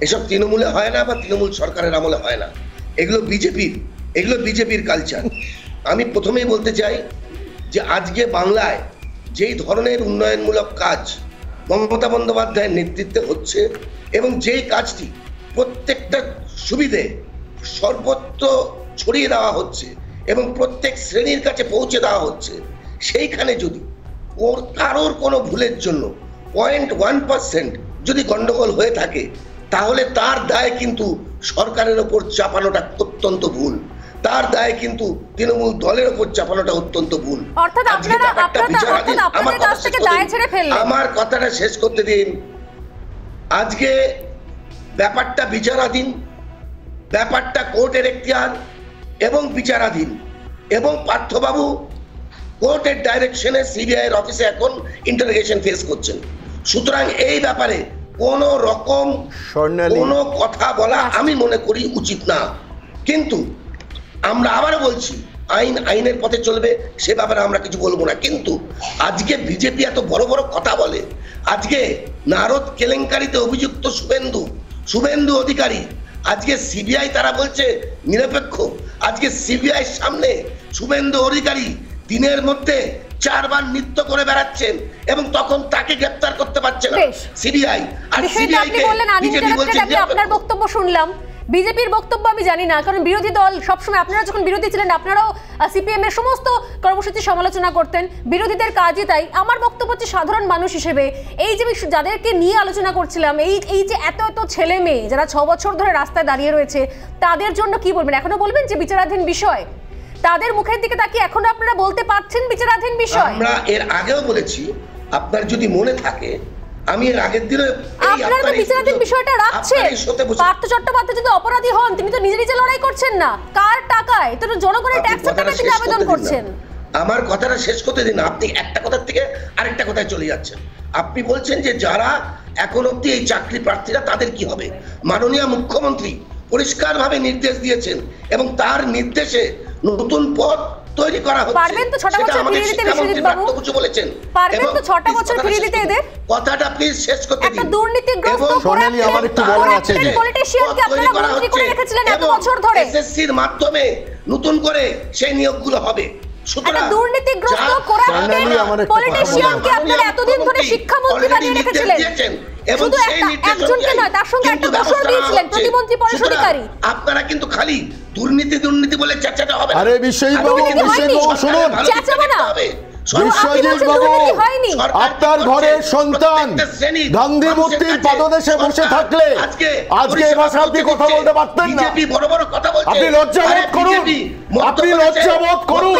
এসব তৃণমূলে হয় না বা তৃণমূল সরকারের আমলে হয় না। এগুলো বিজেপির এগুলো বিজেপির কালচার আমি প্রথমেই বলতে চাই যে আজকে বাংলায় যেই ধরনের উন্নয়নমূলক কাজ মমতা বন্দ্যোপাধ্যায়ের নেতৃত্বে হচ্ছে এবং যেই কাজটি প্রত্যেকটা সুবিধে সর্বত্র ছড়িয়ে দেওয়া হচ্ছে এবং প্রত্যেক শ্রেণির কাছে পৌঁছে দেওয়া হচ্ছে, সেইখানে যদি ওর কারোর কোনো ভুলের জন্য পয়েন্ট ওয়ান পার্সেন্ট যদি গণ্ডগোল হয়ে থাকে তাহলে তার দায় কিন্তু সরকারের ওপর চাপানোটা অত্যন্ত ভুল। তার দায় কিন্তু তৃণমূল দলের ওপর চাপানোটা অত্যন্ত ভুল। আমার কথাটা শেষ করতে দিন। আজকে ব্যাপারটা বিচারাধীন ব্যাপারটা কোর্টের এখতিয়ার এবং বিচারাধীন। এবং পার্থবাবু কোর্টের ডাইরেকশনে সিবিআই এর অফিসে এখন ইন্টারোগেশন ফেস করছেন। সুতরাং এই ব্যাপারে কোন রকম কোনো কথা বলা আমি মনে করি উচিত না। কিন্তু আমরা আবার বলছি আইন আইনের পথে চলবে সে ব্যাপারে আমরা কিছু বলব না। কিন্তু আজকে বিজেপি এত বড় বড় কথা বলে আজকে নারদ কেলেঙ্কারিতে অভিযুক্ত শুভেন্দু শুভেন্দু অধিকারী আজকে সিবিআই তারা বলছে নিরপেক্ষ আজকে সিবিআই সামনে শুভেন্দু অধিকারী দিনের মধ্যে চারবার নৃত্য করে বেড়াচ্ছেন এবং তখন তাকে গ্রেপ্তার করতে পারছে না। সিবিআই আর সিবিআই আপনি কে বললেন বিজেপি বলছে আমি আপনার বক্তব্য শুনলাম। বিজেপির বক্তব্য আমি জানি না কারণ বিরোধী দল সবসময় আপনারা যখন বিরোধী ছিলেন আপনারাও সিপিএম এর সমস্ত কর্মসূচি সমালোচনা করতেন। বিরোধীদের কাজই তাই। আমার বক্তব্য হচ্ছে সাধারণ মানুষ হিসেবে। এই যে যাদেরকে নিয়ে আলোচনা করছিলাম এই এই যে এত এত ছেলে মেয়ে যারা ছ বছর ধরে রাস্তায় দাঁড়িয়ে রয়েছে তাদের জন্য কি বলবেন? এখনও বলবেন যে বিচারাধীন বিষয়? তাদের মুখের দিকে তাকিয়ে এখনও আপনারা বলতে পারছেন বিচারাধীন বিষয়? আমরা এর আগেও বলেছি আপনার যদি মনে থাকে আমি এর আগের দিনে আপনারা তো বিচারাধীন বিষয়টা রাখছেন। পার্থ চট্টোপাধ্যায় যদি অপরাধী হন তিনি তো নিজে নিজে লড়াই করছেন না। কার টাকায়? তো জনগণের ট্যাক্সের কথাটা টাকায় তিনি আবেদন করছেন। আমার কথাটা শেষ করতে দিন আপনি একটা কথার থেকে আরেকটা কথায় চলে যাচ্ছেন। আপনি বলছেন যে যারা এখন অব্দি এই চাকরি প্রার্থীরা তাদের কি হবে? মাননীয় মুখ্যমন্ত্রী পরিষ্কারভাবে নির্দেশ দিয়েছেন এবং তার নির্দেশে নতুন পদ তৈরি করা হচ্ছে। পারবেন তো ছটা সেটা বছর আমাদের ফিরিয়ে দিতে বিশ্বজিৎ বাবু? বসু বলেছেন। পারবেন তো ছটা please বছর কথাটা ফিরিয়ে দিতে এদের? কথাটা প্লিজ শেষ করতে দিন। একটা দুর্নীতিগ্রস্ত সোনালী, আমার একটু বলার আছে যে- পলিটিশিয়ানকে আপনারা মন্ত্রী করে রেখেছিলেন এত বছর ধরে? এসএসসির মাধ্যমে নতুন করে সেই নিয়োগগুলো হবে। সুতরাং দুর্নীতিগ্রস্ত কথা পলিটিশিয়ানকে। আপনারা এতদিন ধরে শিক্ষামন্ত্রী বানিয়ে রেখেছিলেন। এবং সেই একটা নির্দেশ একজনকে নয় তার সঙ্গে একটা দোষর দিয়েছিলেন প্রতিমন্ত্রী পরেশ অধিকারী আপনারা কিন্তু খালি দুর্নীতি দুর্নীতি বলে চেঁচাতে হবে আরে বিশ্বজিৎ বাবু, বিশ্বজিৎ বাবু, শুনুন। চেঁচাবো না। বিশ্বজিৎ বাবু আপনার ঘরের সন্তান গান্ধী মূর্তির পাদদেশে বসে থাকলে আজকে এই ভাষা আপনি কথা বলতে পারতেন না। বড় বড় কথা আপনি লজ্জাবোধ করুন। আপনি লজ্জাবোধ করুন।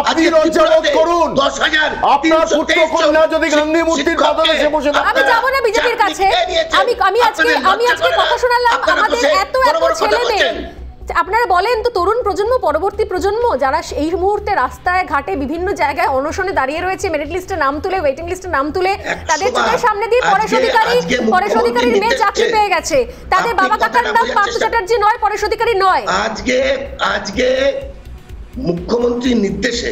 আপনি লজ্জাবোধ করুন। দশ হাজার আপনার পুত্র কন্যা যদি গান্ধী মূর্তির পাদদেশে বসে আমি যাব না বিজেপির কাছে। আমি আমি আজকে আমি আজকে কথা শোনালাম। আমাদের এত এত ছেলে মেয়ে। আপনারা বলেন তো তরুণ প্রজন্ম পরবর্তী প্রজন্ম যারা এই মুহূর্তে রাস্তায় ঘাটে বিভিন্ন জায়গায় অনশনে দাঁড়িয়ে রয়েছে মেরিট লিস্টে নাম তুলে ওয়েটিং লিস্টে নাম তুলে তাদের চোখের সামনে দিয়ে পরেশ অধিকারী পরেশ অধিকারীর মেয়ে চাকরি পেয়ে গেছে। তাদের বাবা কাকার নাম পার্থ চ্যাটার্জি নয় পরেশ অধিকারী নয়। আজকে আজকে মুখ্যমন্ত্রীর নির্দেশে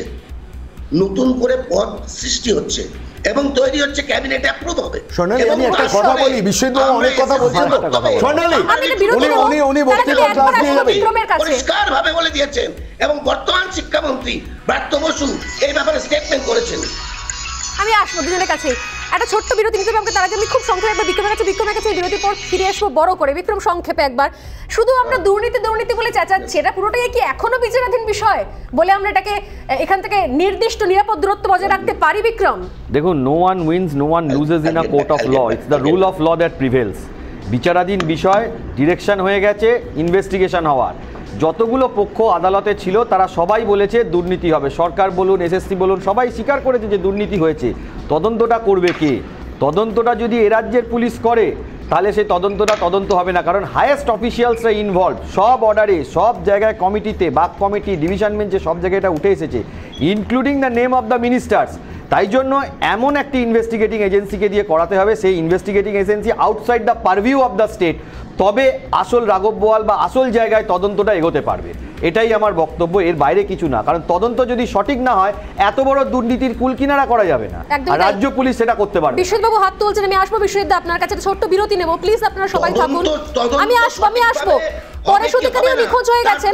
নতুন করে পদ সৃষ্টি হচ্ছে এবং তৈরি হচ্ছে ক্যাবিনেট অ্যাপ্রুভ হবে। সোনালি আমি একটা কথা বলি বিশ্বজিৎ অনেক কথা বলছেন তো? সোনালি বিরোধী উনি উনি উনি বক্তৃতা ক্লাস নিয়ে যাবেন। পরিষ্কার ভাবে বলে দিয়েছেন এবং বর্তমান শিক্ষামন্ত্রী ব্রাত্য বসু এই ব্যাপারে স্টেটমেন্ট করেছেন। আমি আসব দুজনের কাছে। একটা ছোট্ট বিরতি নিতে আমাকে তার আগে আমি খুব সংক্ষেপে একবার বিক্রমের কাছে বিক্রমের কাছে বিরতির পর ফিরে আসব বড় করে। বিক্রম, সংক্ষেপে একবার। শুধু আমরা দুর্নীতি দুর্নীতি বলে চেঁচাচ্ছি, এটা পুরোটাই কি এখনও বিচারাধীন বিষয়? বলে আমরা এটাকে এখান থেকে নির্দিষ্ট নিরাপদ দূরত্ব বজায় রাখতে পারি, বিক্রম? দেখুন no one wins no one loses in a court of law it's the rule of law that prevails বিচারাধীন বিষয় ডিরেকশন হয়ে গেছে ইনভেস্টিগেশন হওয়ার। যতগুলো পক্ষ আদালতে ছিল, তারা সবাই বলেছে দুর্নীতি হবে। সরকার বলুন, এসএসসি বলুন, সবাই স্বীকার করেছে যে দুর্নীতি হয়েছে। তদন্তটা করবে কে? তদন্তটা যদি এ রাজ্যের পুলিশ করে, তাহলে সেই তদন্তটা তদন্ত হবে না। কারণ হায়েস্ট অফিসিয়ালসরা ইনভলভ সব অর্ডারে সব জায়গায় কমিটিতে বাক কমিটি ডিভিশন বেঞ্চে সব জায়গায় এটা উঠে এসেছে। Including the name of the ministers তাই জন্য এমন একটি ইনভেস্টিগেটিং এজেন্সিকে দিয়ে করাতে হবে, সেই investigating agency outside the purview of the state তবে আসল রাঘব বোয়াল বা আসল জায়গায় তদন্তটা এগোতে পারবে। এটাই আমার বক্তব্য এর বাইরে কিছু না। কারণ তদন্ত যদি সঠিক না হয় এত বড় দুর্নীতির কুল কিনারা করা যাবে না। আর রাজ্য পুলিশ সেটা করতে পারবে না। বিশ্বজিৎবাবু হাত তুলছেন আমি আসব বিশ্বজিৎ আপনার কাছে একটা ছোট্ট বিরতি নেব। প্লিজ আপনারা সবাই থাকুন। আমি আসব আমি আসব। পরেশ অধিকারীও নিখোঁজ হয়ে গেছেন।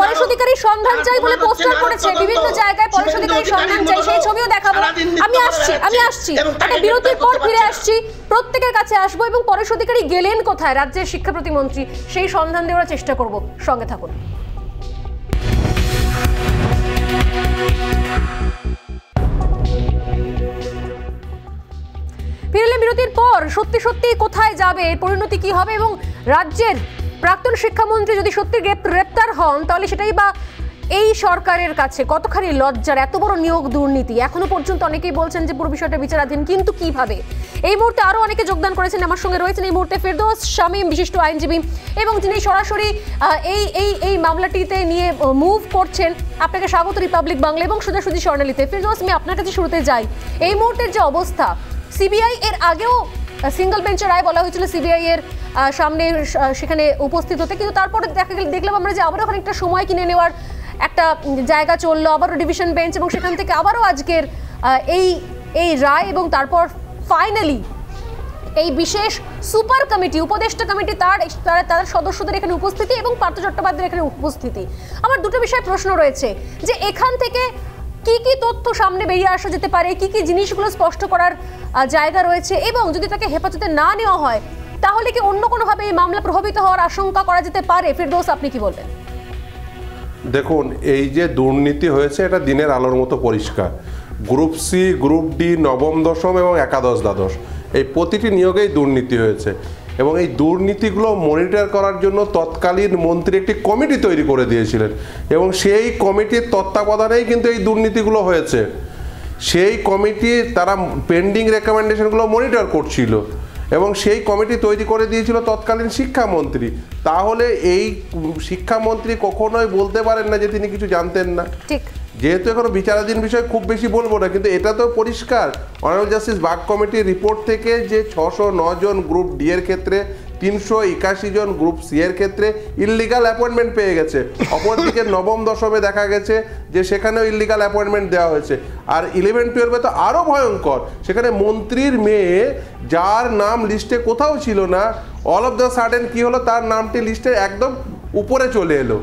পরেশ অধিকারীর সন্ধান চাই বলে পোস্টার করেছে। বিভিন্ন জায়গায় পরেশ অধিকারীর সন্ধান চাই সেই ছবিও দেখাবো। আমি আসছি আমি আসছি। একটা বিরতির পর ফিরে আসছি। প্রত্যেকের কাছে আসব এবং পরেশ অধিকারী গেলেন কোথায়? রাজ্যের শিক্ষা প্রতিমন্ত্রী সেই সন্ধান দেওয়ার চেষ্টা করব। সঙ্গে থাকুন। বিরতির পর সত্যি সত্যি কোথায় যাবে পরিণতি কি হবে এবং রাজ্যের প্রাক্তন শিক্ষামন্ত্রী যদি সত্যি গ্রেপ- গ্রেপ্তার হন, তাহলে সেটাই বা এই সরকারের কাছে কতখানি লজ্জার, এত বড় নিয়োগ দুর্নীতি? এখনও পর্যন্ত অনেকেই বলছেন যে পুরো বিষয়টা বিচারাধীন, কিন্তু কীভাবে? এই মুহূর্তে আরও অনেকে যোগদান করেছেন আমার সঙ্গে রয়েছেন। এই মুহূর্তে ফেরদৌস শামীম, বিশিষ্ট আইনজীবী এবং যিনি সরাসরি এই এই এই মামলাটিতে নিয়ে মুভ করছেন। আপনাকে স্বাগত রিপাবলিক বাংলা এবং সোজাসুজি স্বর্ণালীতে। ফেরদৌস, আমি আপনার কাছে শুরুতে যাই। এই মুহূর্তের যে অবস্থা সিবিআই এর আগেও সিঙ্গেল বেঞ্চের রায় বলা হয়েছিল সিবিআই এর সামনে সেখানে উপস্থিত হতে। কিন্তু তারপরে দেখা গেল, দেখলাম আমরা যে আবারও অনেকটা সময় কিনে নেওয়ার একটা জায়গা চলল। আবারও ডিভিশন বেঞ্চ এবং সেখান থেকে আবারও আজকের এই এই রায় এবং তারপর ফাইনালি এই বিশেষ সুপার কমিটি, উপদেষ্টা কমিটি তার তার তার সদস্যদের এখানে উপস্থিতি এবং পার্থ চট্টোপাধ্যায়ের এখানে উপস্থিতি। আমার দুটো বিষয়ে প্রশ্ন রয়েছে যে এখান থেকে কি কি তথ্য সামনে বেরিয়ে আসা যেতে পারে, কি কি জিনিসগুলো স্পষ্ট করার জায়গা রয়েছে এবং যদি তাকে হেফাজতে না নেওয়া হয়, তাহলে কি অন্য কোনোভাবে এই মামলা প্রভাবিত হওয়ার আশঙ্কা করা যেতে পারে? ফিরদৌস, আপনি কি বলবেন? দেখুন, এই যে দুর্নীতি হয়েছে, এটা দিনের আলোর মতো পরিষ্কার। গ্রুপ সি গ্রুপ ডি নবম, দশম এবং একাদশ, দ্বাদশ। এই প্রতিটি নিয়োগেই দুর্নীতি হয়েছে এবং এই দুর্নীতিগুলো মনিটর করার জন্য তৎকালীন মন্ত্রী একটি কমিটি তৈরি করে দিয়েছিলেন এবং সেই কমিটির তত্ত্বাবধানেই কিন্তু এই দুর্নীতিগুলো হয়েছে। সেই কমিটি তারা পেন্ডিং রেকমেন্ডেশনগুলো মনিটর করছিল এবং সেই কমিটি তৈরি করে দিয়েছিল তৎকালীন শিক্ষামন্ত্রী। তাহলে এই শিক্ষামন্ত্রী কখনোই বলতে পারেন না যে তিনি কিছু জানতেন না। ঠিক। যেহেতু এখনও বিচারাধীন বিষয়, খুব বেশি বলব না, কিন্তু এটা তো পরিষ্কার। অনারেবল জাস্টিস বাগ কমিটির রিপোর্ট থেকে যে ছশো জন গ্রুপ ডি এর ক্ষেত্রে, তিনশো একাশি জন গ্রুপ সি এর ক্ষেত্রে ইললিগাল অ্যাপয়েন্টমেন্ট পেয়ে গেছে। অপরদিকে নবম দশমে দেখা গেছে যে সেখানেও ইললিগাল অ্যাপয়েন্টমেন্ট দেওয়া হয়েছে। আর ইলেভেন টুয়েলভে তো আরও ভয়ঙ্কর, সেখানে মন্ত্রীর মেয়ে, যার নাম লিস্টে কোথাও ছিল না অল অফ দ্য সাডেন কী হলো? তার নামটি লিস্টে একদম উপরে চলে এলো।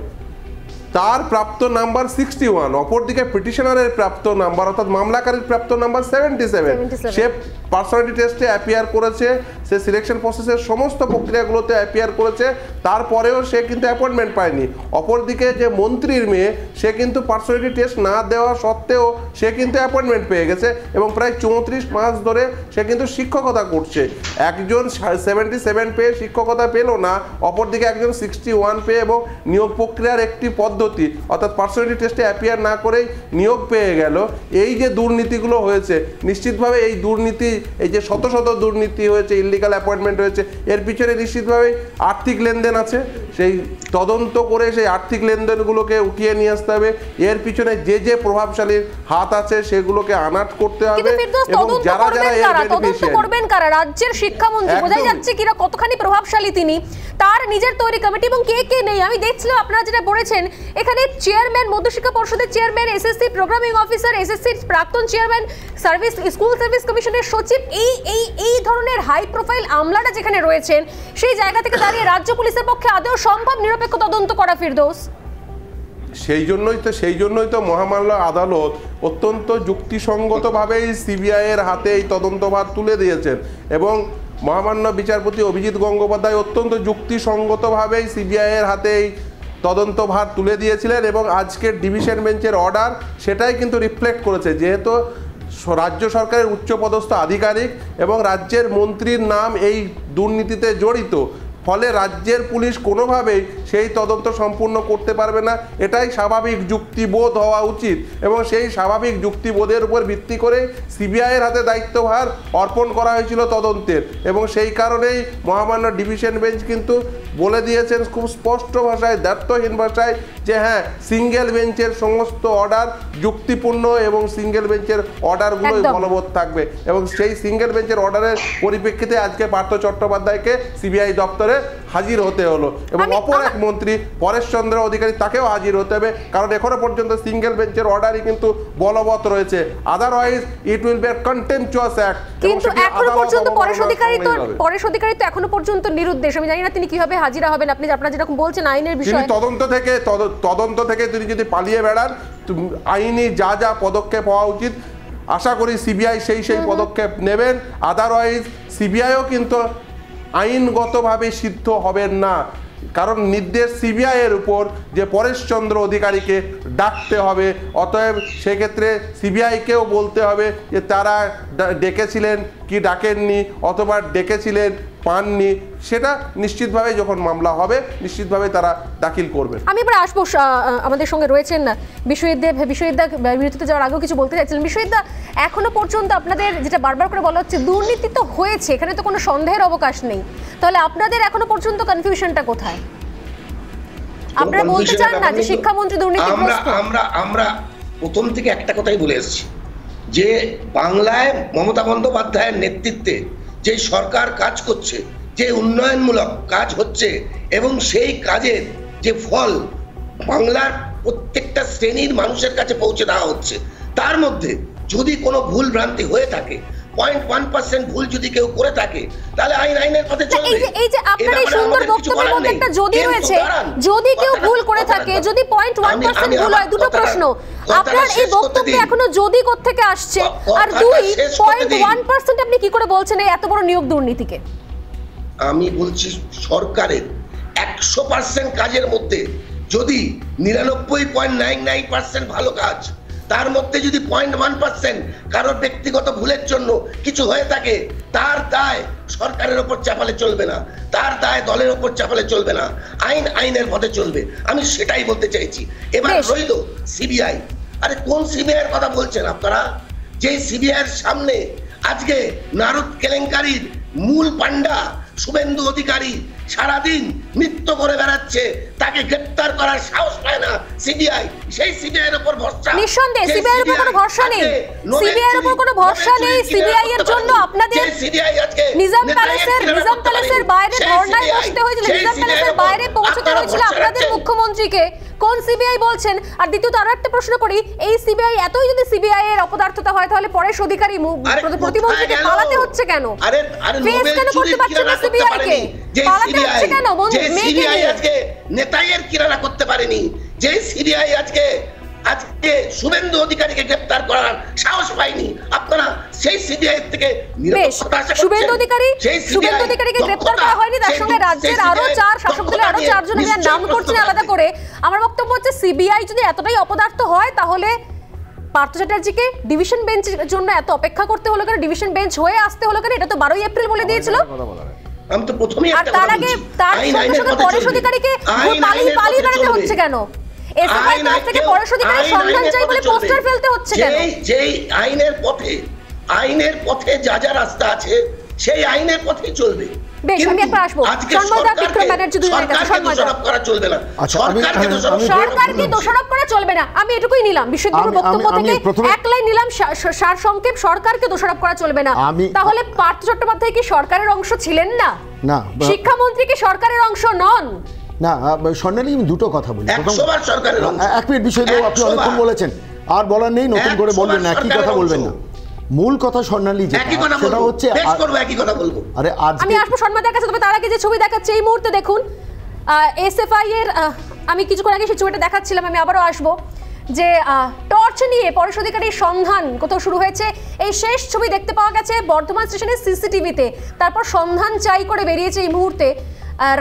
তার প্রাপ্ত নাম্বার সিক্সটি ওয়ান অপরদিকে পিটিশনারের প্রাপ্ত নাম্বার অর্থাৎ মামলাকারীর প্রাপ্ত নাম্বার সেভেন্টি সেভেন সে পার্সোনালিটি টেস্টে অ্যাপিয়ার করেছে সে সিলেকশন প্রসেসের সমস্ত প্রক্রিয়াগুলোতে অ্যাপিয়ার করেছে, তারপরেও সে কিন্তু অ্যাপয়েন্টমেন্ট পায়নি। অপরদিকে যে মন্ত্রীর মেয়ে, সে কিন্তু পার্সোনালিটি টেস্ট না দেওয়া সত্ত্বেও সে কিন্তু অ্যাপয়েন্টমেন্ট পেয়ে গেছে এবং প্রায় চৌত্রিশ মাস ধরে সে কিন্তু শিক্ষকতা করছে। একজন সেভেন্টি সেভেন পেয়ে শিক্ষকতা পেল না, অপরদিকে একজন সিক্সটি ওয়ান পেয়ে এবং নিয়োগ প্রক্রিয়ার একটি পদ্ধতি, অর্থাৎ পার্সোনালিটি টেস্টে অ্যাপিয়ার না করেই নিয়োগ পেয়ে গেল। এই যে দুর্নীতিগুলো হয়েছে, নিশ্চিতভাবে এই দুর্নীতি, এই যে শত শত দুর্নীতি হয়েছে ইলিগাল অ্যাপয়েন্টমেন্ট রয়েছে। এর পিছনে নিশ্চিতভাবে আর্থিক লেনদেন আছে। সেই তদন্ত করে সেই আর্থিক লেনদেনগুলোকে উঠিয়ে নিয়ে আসতে হবে। এর পিছনে যে যে প্রভাবশালীর হাত আছে সেগুলোকে আনাট করতে হবে এবং যারা যারা করবেন এর কারা? তদন্ত বেনিফিশিয়ারি করবেন কারা? রাজ্যের শিক্ষামন্ত্রী বোঝাই একদমই। যাচ্ছে কিরা কতখানি প্রভাবশালী তিনি তার নিজের তৈরি কমিটি এবং কে কে নেই? আমি দেখছিলাম আপনারা যেটা বলেছেন এখানে চেয়ারম্যান মধ্যশিক্ষা পর্ষদের chairman SSC programming officer SSC প্রাক্তন চেয়ারম্যান সার্ভিস স্কুল সার্ভিস কমিশনের সচিব এই এই এই ধরনের হাই প্রোফাইল আমলারা যেখানে রয়েছেন সেই জায়গা থেকে দাঁড়িয়ে রাজ্য পুলিশের পক্ষে আদৌ সম্ভব নিরপেক্ষ তদন্ত করা ফিরদৌস? সেই জন্যই তো, সেই জন্যই তো মহামান্য আদালত অত্যন্ত যুক্তিসঙ্গতভাবেই সিবিআই এর হাতে এই তদন্তভার তুলে দিয়েছেন এবং মহামান্য বিচারপতি অভিজিৎ গঙ্গোপাধ্যায় অত্যন্ত যুক্তিসঙ্গতভাবেই সিবিআই এর হাতে এই তদন্তভার তুলে দিয়েছিলেন এবং আজকের ডিভিশন বেঞ্চের অর্ডার সেটাই কিন্তু রিফ্লেক্ট করেছে, যেহেতু রাজ্য সরকারের উচ্চপদস্থ আধিকারিক এবং রাজ্যের মন্ত্রীর নাম এই দুর্নীতিতে জড়িত। ফলে রাজ্যের পুলিশ কোনোভাবেই সেই তদন্ত সম্পূর্ণ করতে পারবে না। এটাই স্বাভাবিক যুক্তিবোধ হওয়া উচিত এবং সেই স্বাভাবিক যুক্তিবোধের উপর ভিত্তি করে সিবিআইয়ের হাতে দায়িত্বভার অর্পণ করা হয়েছিল তদন্তের এবং সেই কারণেই মহামান্য ডিভিশন বেঞ্চ কিন্তু বলে দিয়েছেন খুব স্পষ্ট ভাষায় দ্ব্যর্থহীন ভাষায় যে হ্যাঁ সিঙ্গেল বেঞ্চের সমস্ত অর্ডার যুক্তিপূর্ণ এবং সিঙ্গেল বেঞ্চের অর্ডারগুলোই। বলবৎ থাকবে। এবং সেই সিঙ্গেল বেঞ্চের অর্ডারের পরিপ্রেক্ষিতে আজকে পার্থ চট্টোপাধ্যায়কে সিবিআই দপ্তরে হাজির হতে হলো। এবং অপর এক মন্ত্রী পরেশ চন্দ্র অধিকারী তাকেও হাজির হতে হবে। কারণ এখনও পর্যন্ত সিঙ্গেল বেঞ্চের অর্ডারই কিন্তু বলবৎ রয়েছে। Otherwise it will be contemptuous act কিন্তু এখনও পর্যন্ত পরেশ অধিকারী তো পরেশ অধিকারী তো এখনও পর্যন্ত নিরুদ্দেশ। আমি জানি না তিনি কীভাবে হাজিরা হবেন। আপনি আপনারা যেরকম বলছেন আইনের বিষয়ে। তদন্ত থেকে তদ- তদন্ত থেকে তিনি যদি পালিয়ে বেড়ান আইনি যা যা পদক্ষেপ হওয়া উচিত। আশা করি সিবিআই সেই সেই পদক্ষেপ নেবেন। আদারওয়াইজ সিবিআইও কিন্তু আইনগতভাবে সিদ্ধ হবেন না। কারণ নির্দেশ সিবিআই এর উপর যে পরেশচন্দ্র অধিকারীকে ডাকতে হবে। অতএব সেক্ষেত্রে সিবিআইকেও বলতে হবে যে তারা ডেকেছিলেন কি ডাকেননি অথবা ডেকেছিলেন পাননি সেটা নিশ্চিতভাবে যখন মামলা হবে নিশ্চিতভাবে তারা দাখিল করবেন আমি এবার আসব আহ, আমাদের সঙ্গে রয়েছেন না বিশ্ববিদ্যা বিশ্ববিদ্যা বিরতিতে যাওয়ার আগেও কিছু বলতে চাইছিলেন। বিশ্ববিদ্যা এখনও পর্যন্ত আপনাদের যেটা বারবার করে বলা হচ্ছে দুর্নীতি তো হয়েছে এখানে তো কোনো সন্দেহের অবকাশ নেই। তাহলে আপনাদের এখনও পর্যন্ত কনফিউশনটা কোথায়? আপনারা বলতে চান না যে শিক্ষামন্ত্রী দুর্নীতি আমরা আমরা আমরা প্রথম থেকে একটা কথাই বলে এসেছি। যে বাংলায় মমতা বন্দ্যোপাধ্যায়ের নেতৃত্বে যে সরকার কাজ করছে, যে উন্নয়নমূলক কাজ হচ্ছে, এবং সেই কাজের যে ফল বাংলার প্রত্যেকটা শ্রেণির মানুষের কাছে পৌঁছে দেওয়া হচ্ছে, তার মধ্যে যদি কোনো ভুল ভ্রান্তি হয়ে থাকে পয়েন্ট ওয়ান পার্সেন্ট ভুল যদি কেউ করে থাকে তাহলে আইন আইনের পথে চলবে। এই যে আপনার এই সুন্দর বক্তব্যের মধ্যে একটা যদি রয়েছে যদি কেউ ভুল করে থাকে যদি পয়েন্ট ওয়ান আমি- পার্সেন্ট ভুল হয় দুটো প্রশ্ন। আপনার এই বক্তব্যে এখনও যদি থেকে আসছে? আর দুই পয়েন্ট ওয়ান পার্সেন্ট আপনি কি করে বলছেন এই এত বড় নিয়োগ দুর্নীতিকে? আমি বলছি সরকারের একশো পার্সেন্ট কাজের মধ্যে যদি নিরানব্বই পয়েন্ট নাইন নাইন পার্সেন্ট ভালো কাজ তার মধ্যে যদি পয়েন্ট ওয়ান পার্সেন্ট কারোর ব্যক্তিগত ভুলের জন্য কিছু হয়ে থাকে তার দায় সরকারের ওপর চাপালে চলবে না তার দায় দলের ওপর চাপালে চলবে না আইন আইনের পথে চলবে। আমি সেটাই বলতে চাইছি। এবার রইল সিবিআই আরে কোন সিবিআই এর কথা বলছেন আপনারা? যে সিবিআই এর সামনে আজকে নারদ কেলেঙ্কারির মূল পান্ডা শুভেন্দু অধিকারী সারাদিন নৃত্য করে বেড়াচ্ছে। তাকে গ্রেপ্তার করার সাহস পায় না সিবিআই। সেই সিবিআই এর উপর ভরসা। নিঃসন্দেহে সিবিআই এর উপর কোনো ভরসা নেই। সিবিআই এর উপর কোনো ভরসা নেই সিবিআই এর জন্য আপনাদের CBI আজকে নিজাম প্যালেসের নিজাম প্যালেসের বাইরে সেই ধর্নায় বসতে হয়েছিল। নিজাম প্যালেসের বাইরে পৌঁছতে হয়েছিল আপনাদের মুখ্যমন্ত্রীকে। কোন সিবিআই বলছেন? আর দ্বিতীয়ত আরও একটা প্রশ্ন করি। এই সিবিআই এতই যদি সিবিআই এর অপদার্থতা হয় তাহলে পরেশ অধিকারী প্রতিমন্ত্রীকে? পালাতে হচ্ছে কেন? আরে আরে নোবেল কেন করতে না করতে পারেনি। যে সিবিআই হচ্ছে কেন বন্ধু? যে সিবিআই আজকে নেতাইয়ের কিনারা করতে পারেনি। যে সিবিআই আজকে আজকে শুভেন্দু অধিকারীকে গ্রেপ্তার করার সাহস পায়নি। আপনারা সেই সিবিআই থেকে বেশ নিরপেক্ষতা আশা করছেন। শুভেন্দু অধিকারী শুভেন্দু অধিকারীকে গ্রেপ্তার করা হয়নি। তার সঙ্গে রাজ্যের আরও চার শাসক দলের আরও চারজন আমি আর নিশ্চয়ই নাম করছি আলাদা করে। আমার বক্তব্য হচ্ছে সিবিআই যদি এতটাই অপদার্থ হয় তাহলে পার্থ চ্যাটার্জিকে ডিভিশন বেঞ্চের জন্য এত অপেক্ষা করতে হলো কেন? ডিভিশন বেঞ্চ হয়ে আসতে হলো কেন? এটা তো বারোই এপ্রিল বলে দিয়েছিল। আমি তো প্রথমেই একটা কথা বলছি। তার সঙ্গে সঙ্গে পরেশ অধিকারীকে আইন পালিয়ে আইনের পালিয়ে বেড়াতে হচ্ছে কেন? এসএফআই থেকে পরেশ অধিকারীর সন্ধান চাই বলে পোস্টার ফেলতে হচ্ছে কেন? যেই যেই আইনের পথে আইনের পথে যা যা রাস্তা আছে সেই আইনের পথেই চলবে। বেশ আমি একবার আসব। বিক্রম ব্যানার্জি দুজনের কাছে আচ্ছা, সরকারকে দোষারোপ করা চলবে না আমি এটুকুই নিলাম। বক্তব্য থেকে প্রথমে- এক লাইন নিলাম সার সংক্ষেপ সরকারকে দোষারোপ করা চলবে না। তাহলে পার্থ চট্টোপাধ্যায় কি সরকারের অংশ ছিলেন না? না শিক্ষামন্ত্রী কি সরকারের অংশ নন? না স্বর্ণালী আমি দুটো কথা বলি। এক মিনিট বিষয় আপনি অনেকক্ষণ বলেছেন। আর বলার নেই নতুন করে বলবেন না একই কথা বলবেন না। মূল কথা স্বর্ণালী সেটা হচ্ছে একই কথা বলব। আরে আমি আসব সন্ময়দার কাছে তবে তার আগে যে ছবি দেখাচ্ছে এই মুহূর্তে দেখুন এসএফআই এর আমি কিছুক্ষণ আগে সেই ছবিটা দেখাচ্ছিলাম আমি আবারও আসব যে টর্চ নিয়ে পরেশ অধিকারীর সন্ধান কোথাও শুরু হয়েছে। এই শেষ ছবি দেখতে পাওয়া গেছে বর্ধমান স্টেশনের সিসিটিভিতে তারপর সন্ধান চাই করে বেরিয়েছে এই মুহূর্তে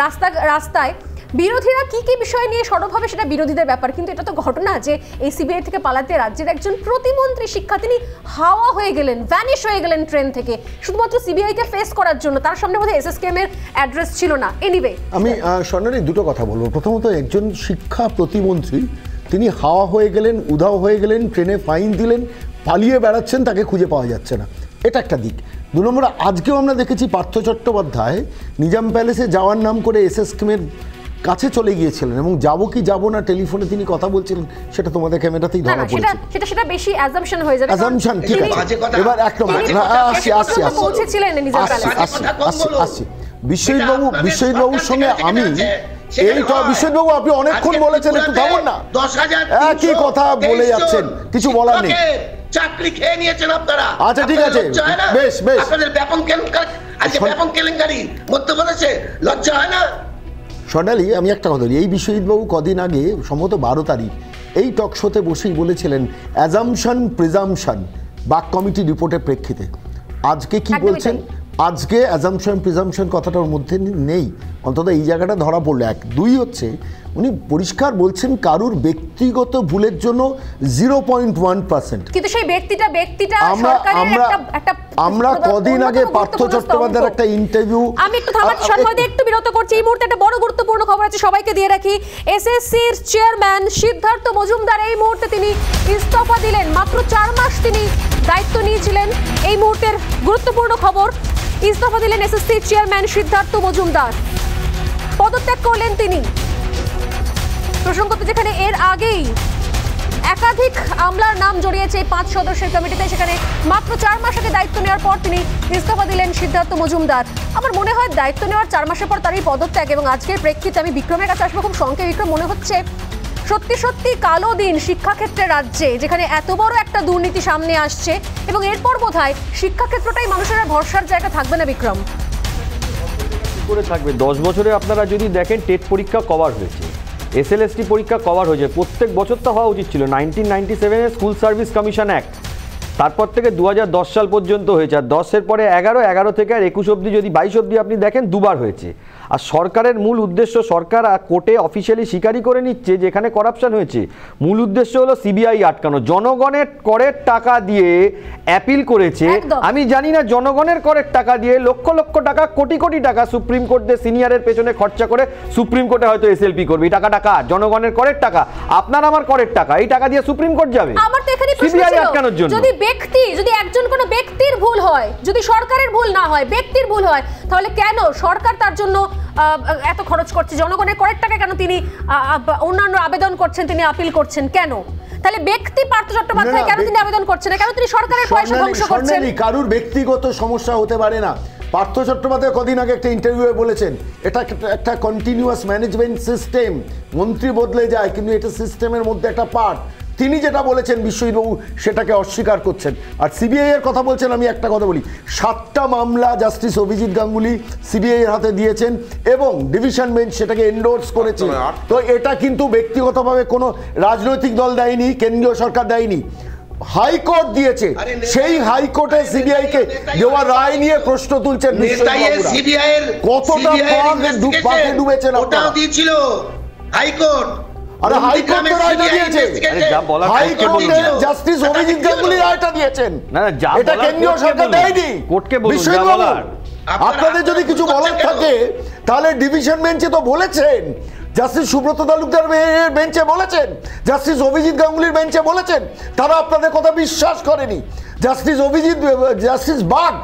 রাস্তা রাস্তায়। বিরোধীরা কি কি বিষয় নিয়ে সরব হবে সেটা বিরোধীদের ব্যাপার কিন্তু এটা তো ঘটনা যে এই সিবিআই থেকে পালাতে রাজ্যের একজন প্রতিমন্ত্রী শিক্ষা তিনি হাওয়া হয়ে গেলেন ভ্যানিশ হয়ে গেলেন ট্রেন থেকে। শুধুমাত্র সিবিআই কে ফেস করার জন্য তার সামনে বোধহয় এসএসকেএম এর অ্যাড্রেস ছিল না। এনিওয়ে আমি আহ, স্বর্ণালী দুটো কথা বলব। প্রথমত একজন শিক্ষা প্রতিমন্ত্রী তিনি হাওয়া হয়ে গেলেন উধাও হয়ে গেলেন ট্রেনে ফাইন দিলেন পালিয়ে বেড়াচ্ছেন তাকে খুঁজে পাওয়া যাচ্ছে না। এটা একটা দিক। দু নম্বর আজকেও আমরা দেখেছি পার্থ চট্টোপাধ্যায় নিজাম প্যালেসে যাওয়ার নাম করে এস এস কাছে চলে গিয়েছিলেন এবং যাব কি যাব না টেলিফোনে তিনি কথা বলছিলেন সেটা তোমাদের ক্যামেরাতেই ধরা সেটা পড়েছে। সেটা সেটা বেশি অ্যাজাম্পশন হয়ে যাবে কারণ অ্যাজামশন ঠিক আছে। এবার এক নম্বর তিনি না, আসছি আসছি পর্যন্ত আসছি পৌঁছেছিলেন নিজাম আসছি প্যালেসে। আসছি আসছি আসছি বিশ্বজিৎবাবু বিশ্বজিৎবাবুর সঙ্গে আমি এই তো বিশ্বজিৎবাবু আপনি অনেকক্ষণ বলেছেন একটু থামুন না। দশ হাজার একই কথা বলে যাচ্ছেন কিছু বলার নেই। চাকরি খেয়ে নিয়েছেন আপনারা। আচ্ছা, ঠিক আছে। বেশ, বেশ। আপনাদের ব্যাপক কেলেঙ্কারি আজকে ব্যাপক কেলেঙ্কারি মধ্যপ্রদেশে লজ্জা হয় না? স্বর্ণালী আমি একটা কথা বলি এই বিশ্বজিৎবাবু কদিন আগে সম্ভবত বারো তারিখ এই টক শোতে বসেই বলেছিলেন অ্যাজামশন প্রিজামশন বাক কমিটি রিপোর্টের প্রেক্ষিতে। আজকে কি বলছেন? আজকে অ্যাজামশন প্রিজামশন কথাটার মধ্যে নেই। অন্তত এই জায়গাটা ধরা পড়ল। এক দুই হচ্ছে উনি পরিষ্কার বলছেন কারুর ব্যক্তিগত ভুলের জন্য জিরো পয়েন্ট ওয়ান পার্সেন্ট। কিন্তু সেই ব্যক্তিটা ব্যক্তিটা আমরা আমরা একটা একটা আমরা কদিন আগে পার্থ চট্টোপাধ্যায়ের একটা ইন্টারভিউ আমি একটু থামাচ্ছি সম্মতি একটু বিরত করছি। এই মুহূর্তে একটা বড় গুরুত্বপূর্ণ খবর আছে সবাইকে দিয়ে রাখি। এসএসসির চেয়ারম্যান সিদ্ধার্থ মজুমদার এই মুহূর্তে তিনি ইস্তফা দিলেন। মাত্র চার মাস তিনি দায়িত্ব নিয়েছিলেন। এই মুহূর্তের গুরুত্বপূর্ণ খবর ইস্তফা দিলেন এসএসসির চেয়ারম্যান সিদ্ধার্থ মজুমদার। পদত্যাগ করলেন তিনি। প্রসঙ্গত যেখানে এর আগেই একাধিক আমলার নাম জড়িয়েছে পাঁচ সদস্যের কমিটিতে, সেখানে মাত্র চার মাস আগে দায়িত্ব নেওয়ার পর তিনি ইস্তফা দিলেন সিদ্ধার্থ মজুমদার। আমার মনে হয় দায়িত্ব নেওয়ার চার মাসের পর তার এই পদত্যাগ এবং আজকের প্রেক্ষিতে আমি বিক্রমের কাছে আসব, খুব সংক্ষেপে বিক্রম, মনে হচ্ছে সত্যি সত্যি কালো দিন শিক্ষাক্ষেত্রে রাজ্যে, যেখানে এত বড় একটা দুর্নীতি সামনে আসছে এবং এরপর বোধ হয় শিক্ষাক্ষেত্রটাই মানুষের ভরসার জায়গা থাকবে না, বিক্রম। করে থাকবে? দশ বছরে আপনারা যদি দেখেন, টেট পরীক্ষা কভার হয়েছে। এসএলএসটি পরীক্ষা কভার হয়েছে। প্রত্যেক বছর তো হওয়া উচিত ছিল। নাইনটিন নাইনটি সেভেনের স্কুল সার্ভিস কমিশন অ্যাক্ট তারপর থেকে দু হাজার দশ সাল পর্যন্ত হয়েছে। আর দশের পরে এগারো এগারো থেকে আর একুশ অবধি যদি বাইশ অবধি আপনি দেখেন, দুবার হয়েছে। আর সরকারের মূল উদ্দেশ্য সরকার কোর্টে অফিসিয়ালি স্বীকারই করে নিচ্ছে যে এখানে করাপশন হয়েছে। মূল উদ্দেশ্য হলো সিবিআই আটকানো। জনগণের করের টাকা দিয়ে অ্যাপিল করেছে। আমি জানি না জনগণের করের টাকা দিয়ে লক্ষ লক্ষ টাকা কোটি কোটি টাকা সুপ্রিম কোর্ট দিয়ে সিনিয়রের পেছনে খরচা করে সুপ্রিম কোর্টে হয়তো এসএলপি করবে। এই টাকাটা কার জনগণের করের টাকা। আপনার আমার করের টাকা। এই টাকা দিয়ে সুপ্রিম কোর্ট যাবে। আমার তো এখানে সিবিআই আটকানোর জন্য। যদি ব্যক্তি যদি একজন কোনো ব্যক্তির ভুল হয় যদি সরকারের ভুল না হয় ব্যক্তির ভুল হয় তাহলে কেন সরকার তার জন্য এত খরচ করছে। জনগণের করের টাকা কেন তিনি অন্যান্য আবেদন করছেন তিনি আপিল করছেন? কেন? তাহলে ব্যক্তি পার্থ চট্টোপাধ্যায় কেন তিনি আবেদন করছেন না? কেন তিনি সরকারের পয়সা ধ্বংস করছেন? কারুর ব্যক্তিগত সমস্যা হতে পারে না। পার্থ চট্টোপাধ্যায় কদিন আগে একটা ইন্টারভিউয়ে বলেছেন এটা একটা- একটা কন্টিনিউয়াস ম্যানেজমেন্ট সিস্টেম মন্ত্রী বদলে যায় কিন্তু এটা সিস্টেমের মধ্যে একটা পার্ট তিনি যেটা বলেছেন বিশ্বজিৎবাবু সেটাকে অস্বীকার করছেন। আর সিবিআই এর কথা বলছেন আমি একটা কথা বলি। সাতটা মামলা জাস্টিস অভিজিৎ গাঙ্গুলি সিবিআই এর হাতে দিয়েছেন এবং ডিভিশন বেঞ্চ সেটাকে এন্ডোর্স করেছে। তো এটা কিন্তু ব্যক্তিগতভাবে কোনো রাজনৈতিক দল দেয়নি কেন্দ্রীয় সরকার দেয়নি। হাইকোর্ট দিয়েছে। সেই হাইকোর্টে সিবিআই কে দেওয়া রায় নিয়ে প্রশ্ন তুলছেন কতটা ডুবেছেন ওটাও দিয়েছিল হাইকোর্ট। আরে হাইকোর্ট তো রায়টা দিয়েছে। হাইকোর্টে জাস্টিস অভিজিৎ গাঙ্গুলি রায়টা দিয়েছেন। না না যা এটা কেন্দ্রীয় সরকার দেয়নি। কোর্টকে বলুন যা বলার। আপনাদের যদি কিছু বলার থাকে তাহলে ডিভিশন বেঞ্চে তো বলেছেন। জাস্টিস সুব্রত তালুকদার বেঞ্চে বলেছেন। জাস্টিস অভিজিৎ গাঙ্গুলির বেঞ্চে বলেছেন। তারা আপনাদের কথা বিশ্বাস করেনি। জাস্টিস অভিজিৎ জাস্টিস বাগ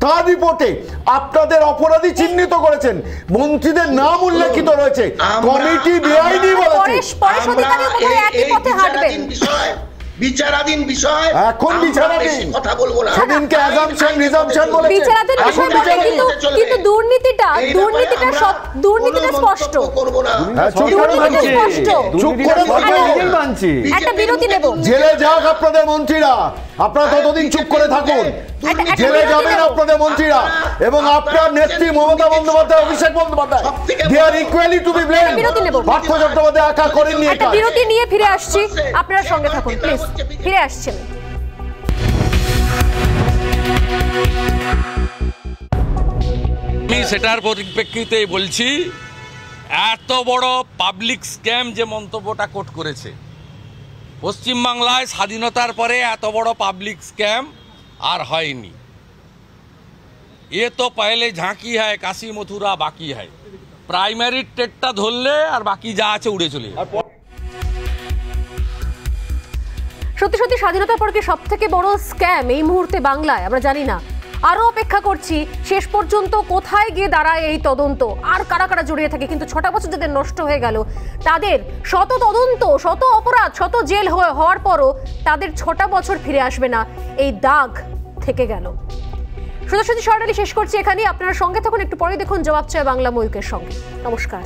তার রিপোর্টে আপনাদের অপরাধী চিহ্নিত করেছেন। মন্ত্রীদের নাম উল্লেখিত রয়েছে। কমিটি বেআইনি বলেছে। পরেশ- পরেশ অধিকারী বোধহয় একই পথে হাঁটবেন। বিচারাধীন বিষয় এখন বিচারাধীন। কথা বলব না। সেদিনকে assumption, resumption বলেছে। বিচারাধীন এখন বিষয় বটে, বিচারাধীন। কিন্তু কিন্তু দুর্নীতিটা দুর্নীতিটা দুর্নীতিটা স্পষ্ট। করব না। চুপ করে দুর্নীতিটা চুপ করে থাকো। একটা বিরতি নেব। জেলে যাক আপনাদের মন্ত্রীরা। আপনারা ততদিন চুপ করে থাকুন। জেলে যাবেন আপনাদের মন্ত্রীরা। এবং আপনার নেত্রী Mamata Bandyopadhyay Abhishek Bandyopadhyay they are equally to be blame Partha Chattopadhyay একা করেননি একটা বিরতি নিয়ে ফিরে আসছি। আপনারা সঙ্গে থাকুন। প্লিজ ফিরে আসছেন। আমি সেটার পরিপ্রেক্ষিতে বলছি এত বড় পাবলিক স্ক্যাম যে মন্তব্যটা কোট করেছে। পশ্চিমবাংলায় স্বাধীনতার পরে এত বড় পাবলিক স্ক্যাম আর হয়নি। এ তো পহলে ঝাঁকি হয়, কাশি মথুরা বাকি হয়। প্রাইমারি টেটটা ধরলে আর বাকি যা আছে উড়ে চলে। সত্যি সত্যি স্বাধীনতার পর কি সব থেকে বড় স্ক্যাম এই মুহূর্তে বাংলায়, আমরা জানি না। আরও অপেক্ষা করছি। শেষ পর্যন্ত কোথায় গিয়ে দাঁড়ায় এই তদন্ত? আর কারা কারা জড়িয়ে থাকে? কিন্তু ছটা বছর যাদের নষ্ট হয়ে গেল, তাদের শত তদন্ত, শত অপরাধ, শত জেল হওয়ার পরও তাদের ছটা বছর ফিরে আসবে না। এই দাগ থেকে গেল। সোজাসুজি সরালি শেষ করছি এখানে আপনারা সঙ্গে থাকুন। একটু পরে দেখুন জবাব চায় বাংলা ময়ূকের সঙ্গে। নমস্কার।